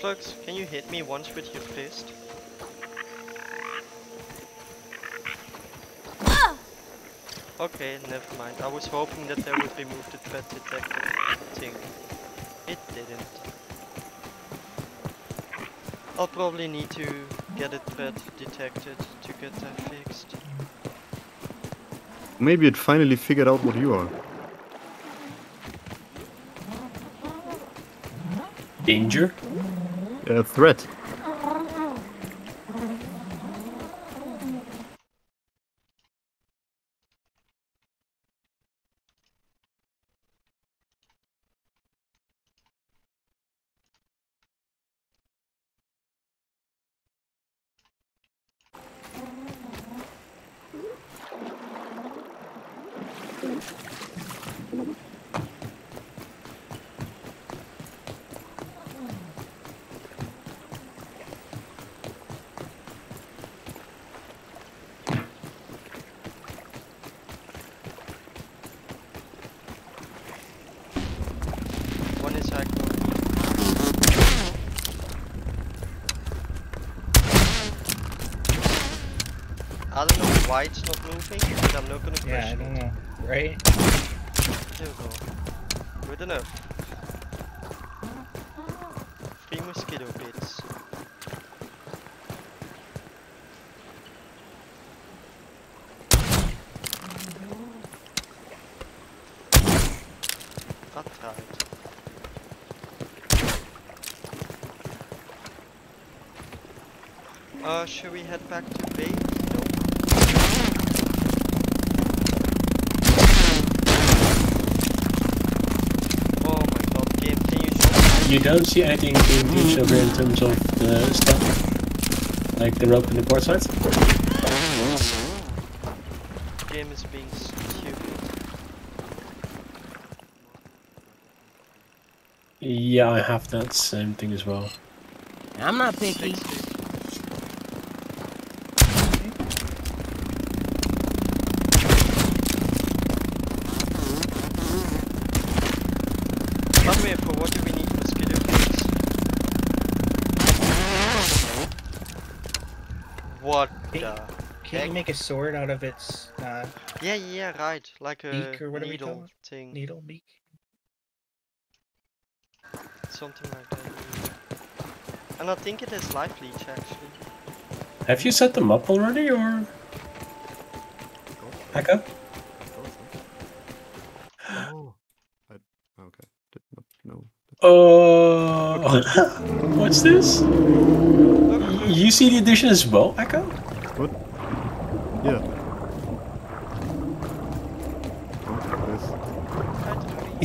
Flux, can you hit me once with your fist? Okay, never mind. I was hoping that they would remove the threat detector thing. It didn't. I'll probably need to get a threat detected to get that fixed. Maybe it finally figured out what you are. Danger? A threat. One is Agno. I don't know why it's not moving, but I'm not gonna question Yeah, I don't it. know. Right? There we go. Good enough. Three mosquito bits. That tried. Uh, should we head back to base? No. Oh my god, game, can you show You don't see anything being glitched over in terms of the stuff? Like the rope and the port side? game is being stupid. Yeah, I have that same thing as well. I'm not picky. Can you make a sword out of its uh, Yeah, yeah, right. Like a beak or whatever you needle call thing. Needle beak? Something like that. And I think it is has life leech actually. Have you set them up already, or? Echo? Oh. I, okay. Did not know. Uh, what's this? You see the addition as well, Echo?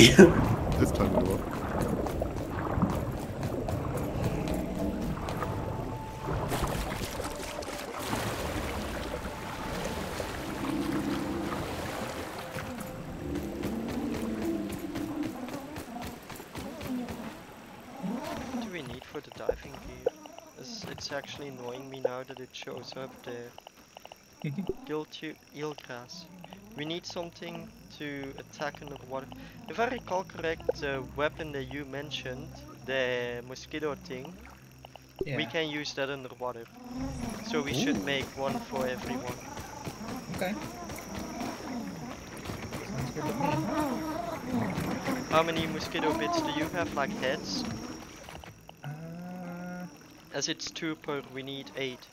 this time it will. actually annoying me now that it shows up there. Guilt eelgrass. We need something to attack underwater. If I recall correct, the weapon that you mentioned, the mosquito thing, we can use that underwater. So we should make one for everyone. Okay. Sounds good to me. How many mosquito bits do you have, like heads? Uh, As it's two per, we need eight.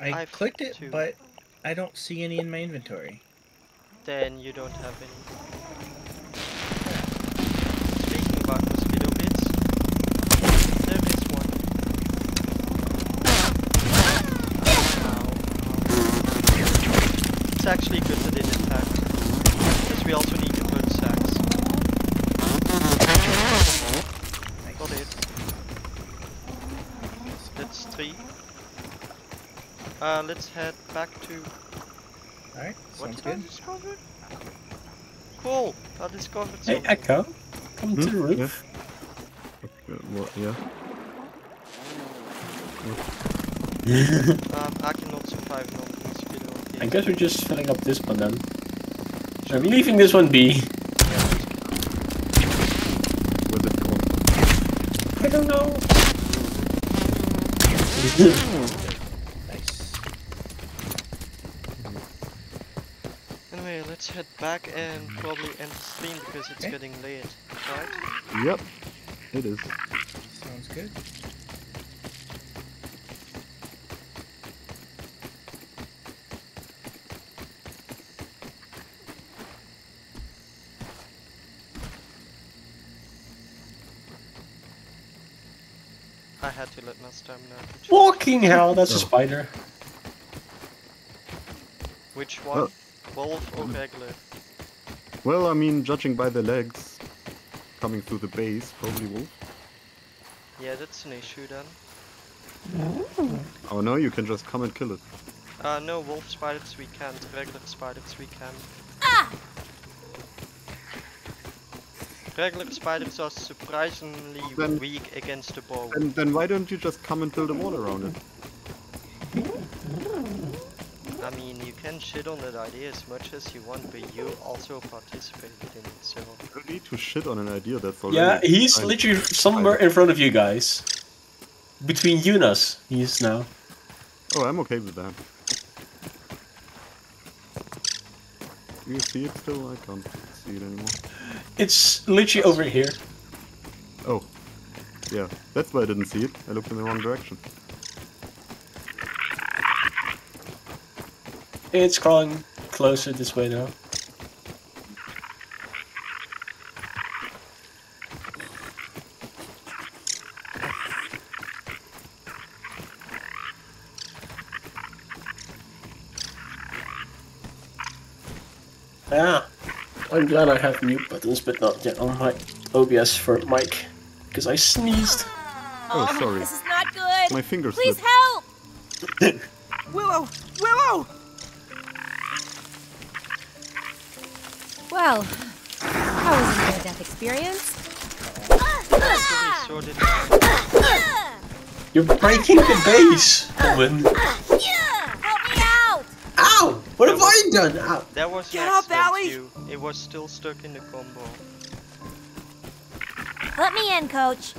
I I've clicked it, two. but I don't see any in my inventory. Then you don't have any. Speaking about mosquito bits, there is one. It's actually good that it attacked. Because we also need to put sacks. Got it. That's three. Uh, let's head back to Alright, what sounds did I good. Cool, I discovered Hey. Echo, come to the Hmm? roof. Uh, what, yeah. Um, I cannot survive non mosquito. I guess we're just filling up this one then. I'm leaving this one be. Where's it gone? I don't know. Nice. Anyway, let's head back and mm-hmm. probably end the stream because it's Okay. getting late, right? Yep, it is. Sounds good. I had to let my stamina. Which, Walking hell, that's a Oh. spider. which one? Uh. Wolf or regular? Well, I mean, judging by the legs coming through the base, probably wolf. Yeah, that's an issue then. Oh no, you can just come and kill it. Uh, no, wolf spiders we can't. Regular spiders we can. Ah! Regular spiders are surprisingly Then- weak against the bow. And then why don't you just come and build a wall around it? I mean, you can shit on that idea as much as you want, but you also participated in it, so... You need to shit on an idea that's already. Yeah, he's fine. literally somewhere in front of you guys. Between you and us, he is now. Oh, I'm okay with that. Do you see it still? I can't see it anymore. It's literally over here. Oh. Yeah, that's why I didn't see it. I looked in the wrong direction. It's crawling closer this way now. Yeah, I'm glad I have mute buttons, but not yet on my OBS for mic, because I sneezed. Oh, oh, sorry. This is not good. My fingers. Please slipped. help! Willow! Willow! Well, how was your near-death experience? That's the resort it You're breaking the base, woman. Help me out! Ow! What have I done? Ow! That was Get up, accident, Allie! you. It was still stuck in the combo. Let me in, coach.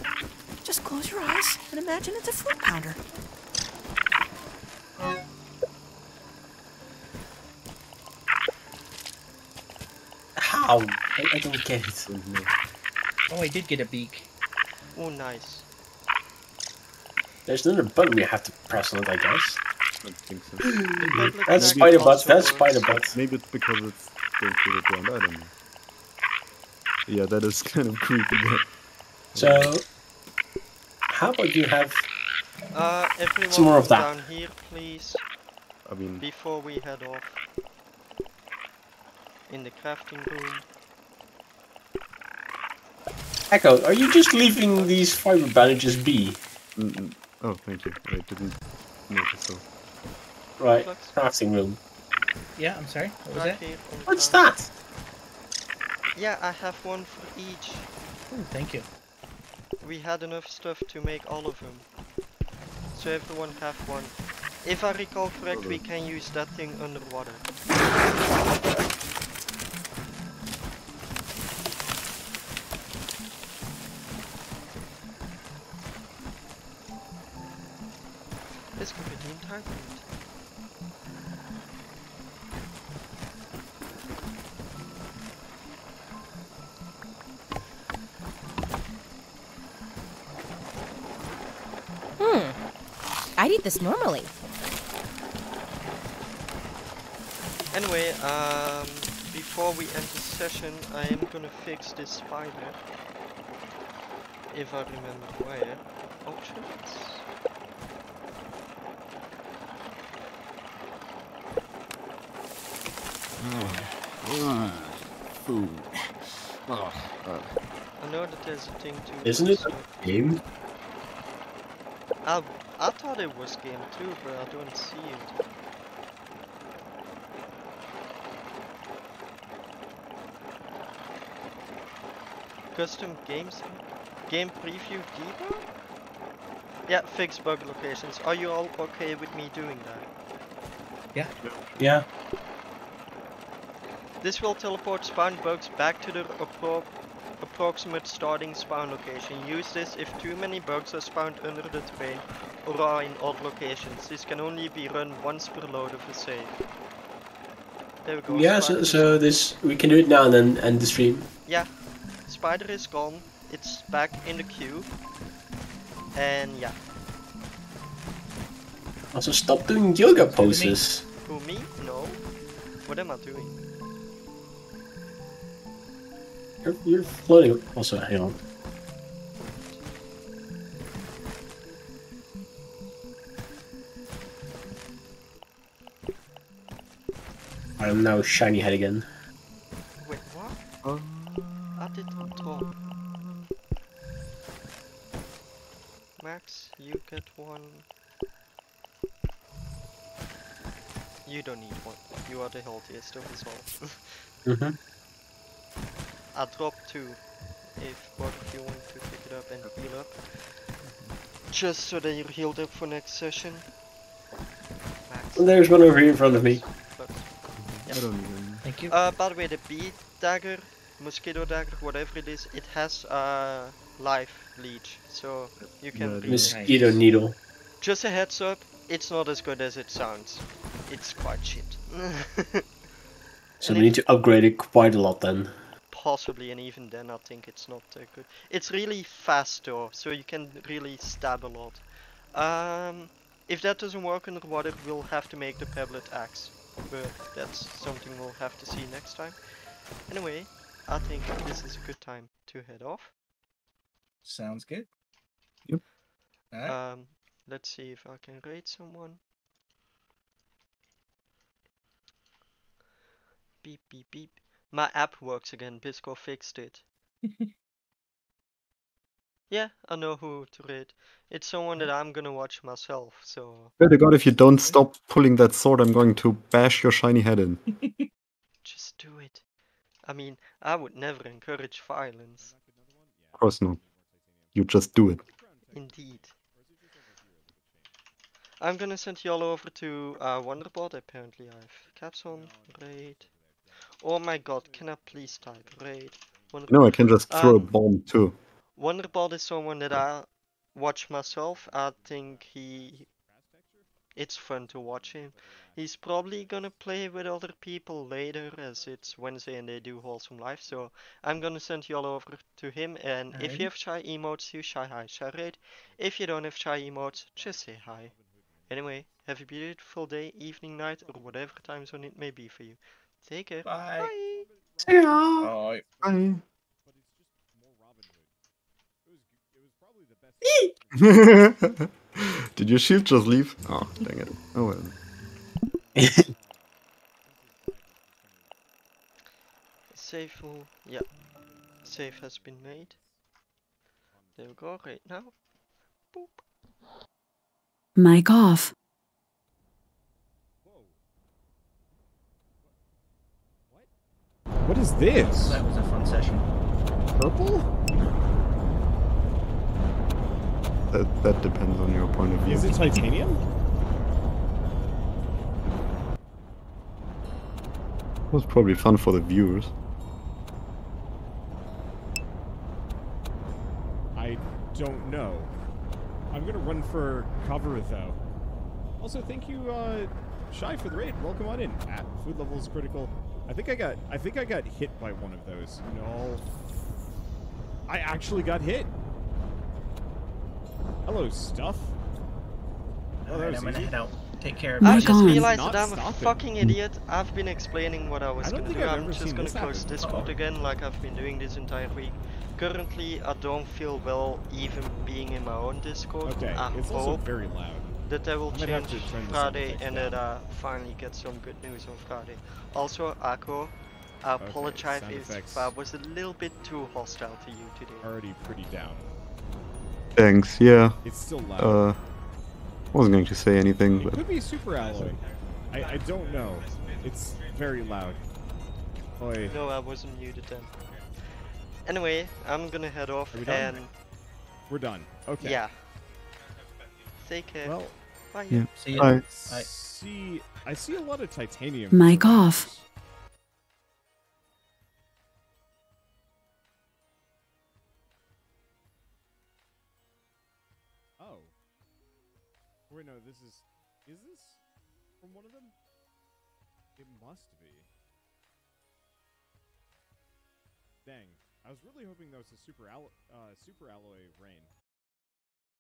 Just close your eyes and imagine it's a fruit pounder. How? I, I don't get it. Oh, I did get a beak. Oh, nice. There's another button we have to press on it, I guess. I think so. That's tag spider butt, that's spider butt. Maybe it's because it's going through the ground. I don't know. Yeah, that is kind of creepy. But... So, how about you have Uh, Some more of that. down here, please, I mean, before we head off. In the crafting room. Echo? Are you just leaving these fiber bandages be? mm, mm. oh, thank you. I didn't notice so. Right, crafting room. Yeah, I'm sorry. What was Right that? What's that? Yeah, I have one for each. Ooh, thank you. We had enough stuff to make all of them. So everyone have one. If I recall correct, we can use that thing underwater. I'd eat this normally. Anyway, um, before we end the session, I am gonna fix this spider. If I remember where. Options? Food. I know that there's a thing to Isn't it a game? I, I thought it was game too, but I don't see it. Custom games, game preview debug? Yeah, fix bug locations. Are you all okay with me doing that? Yeah. Yeah. This will teleport spawn bugs back to their appro approximate starting spawn location. Use this if too many bugs are spawned under the terrain or in odd locations. This can only be run once per load of a save. There we go. Yeah, so, so this we can do it now and then end the stream. Yeah, spider is gone. It's back in the queue. And yeah, Also, stop doing yoga Excuse me? poses. who me? No. What am I doing? You're, you're floating. Also, hang on. Now shiny head again. Wait, what? I did not talk. Max, you get one. You don't need one. You are the healthiest of us all. Mm-hmm. I dropped two. If both of you want to pick it up and heal up. Just so that you're healed up for next session. Max. There's one over here in front of me. But, I don't even. Thank you. Uh, by the way, the bee dagger, mosquito dagger, whatever it is, it has uh, life leech, so you can Yeah, it breathe. is. Mosquito needle. Just a heads up, it's not as good as it sounds. It's quite shit. So And we need to upgrade it quite a lot then. Possibly, and even then, I think it's not uh, good. It's really fast though, so you can really stab a lot. Um, if that doesn't work underwater, we'll have to make the pebblet axe, but that's something we'll have to see next time. Anyway, I think this is a good time to head off. Sounds good. Yep. Alright. Um, let's see if I can raid someone. Beep beep beep. My app works again. Bisco fixed it. yeah, I know who to raid. It's someone that I'm gonna watch myself. So Swear to God, if you don't stop pulling that sword, I'm going to bash your shiny head in. just do it. I mean, I would never encourage violence. Of course not. You just do it. Indeed. I'm gonna send you all over to uh, Wonderbot. Apparently, I have caps on. Raid. Oh my god, can I please type raid? Wonderbot. No, I can just throw a Um, bomb too. Wonderbot is someone that I watch myself. I think he. It's fun to watch him. He's probably gonna play with other people later as it's Wednesday and they do wholesome life. So I'm gonna send you all over to him. And if you have shy emotes, you shy hi, shy raid. If you don't have shy emotes, just say hi. Anyway, have a beautiful day, evening, night, or whatever time zone it may be for you. Take care. Bye. Bye. Bye. Bye. Did your shield just leave? Oh, dang it. Oh well. Save will, oh, yeah. Save has been made. There we go, right now. Boop. Mic off. What is this? That was a fun session. Purple? That that depends on your point of view. Is it titanium? It was probably fun for the viewers. I don't know. I'm gonna run for cover though. Also, thank you, uh, Shy, for the raid. Welcome on in. Food level is critical. I think I got. I think I got hit by one of those. No. I actually got hit. Hello, stuff. Oh, that Alright, was I'm gonna easy. head out. Take care of Oh I you. just realized that I'm a fucking idiot. I've been explaining what I was I don't gonna think do. I've I'm just gonna close happen. Discord Uh-oh. again like I've been doing this entire week. Currently, I don't feel well even being in my own Discord. Okay, I it's also very loud. that they will I might change to turn Friday and down. that I finally get some good news on Friday. Also, Akko, I apologize sound if effects. I was a little bit too hostile to you today. Already pretty down. Thanks. Yeah. It's still loud. Uh, I wasn't going to say anything, it but could be super alloy. I, I don't know. It's very loud. Oi. No, I wasn't muted then. Anyway, I'm gonna head off Are we done? and We're done. Okay. yeah. Take care. Well, Bye. yeah. See you. Bye. Bye. see, I see a lot of titanium. Mic off. I was really hoping that was a super, uh, super alloy rain.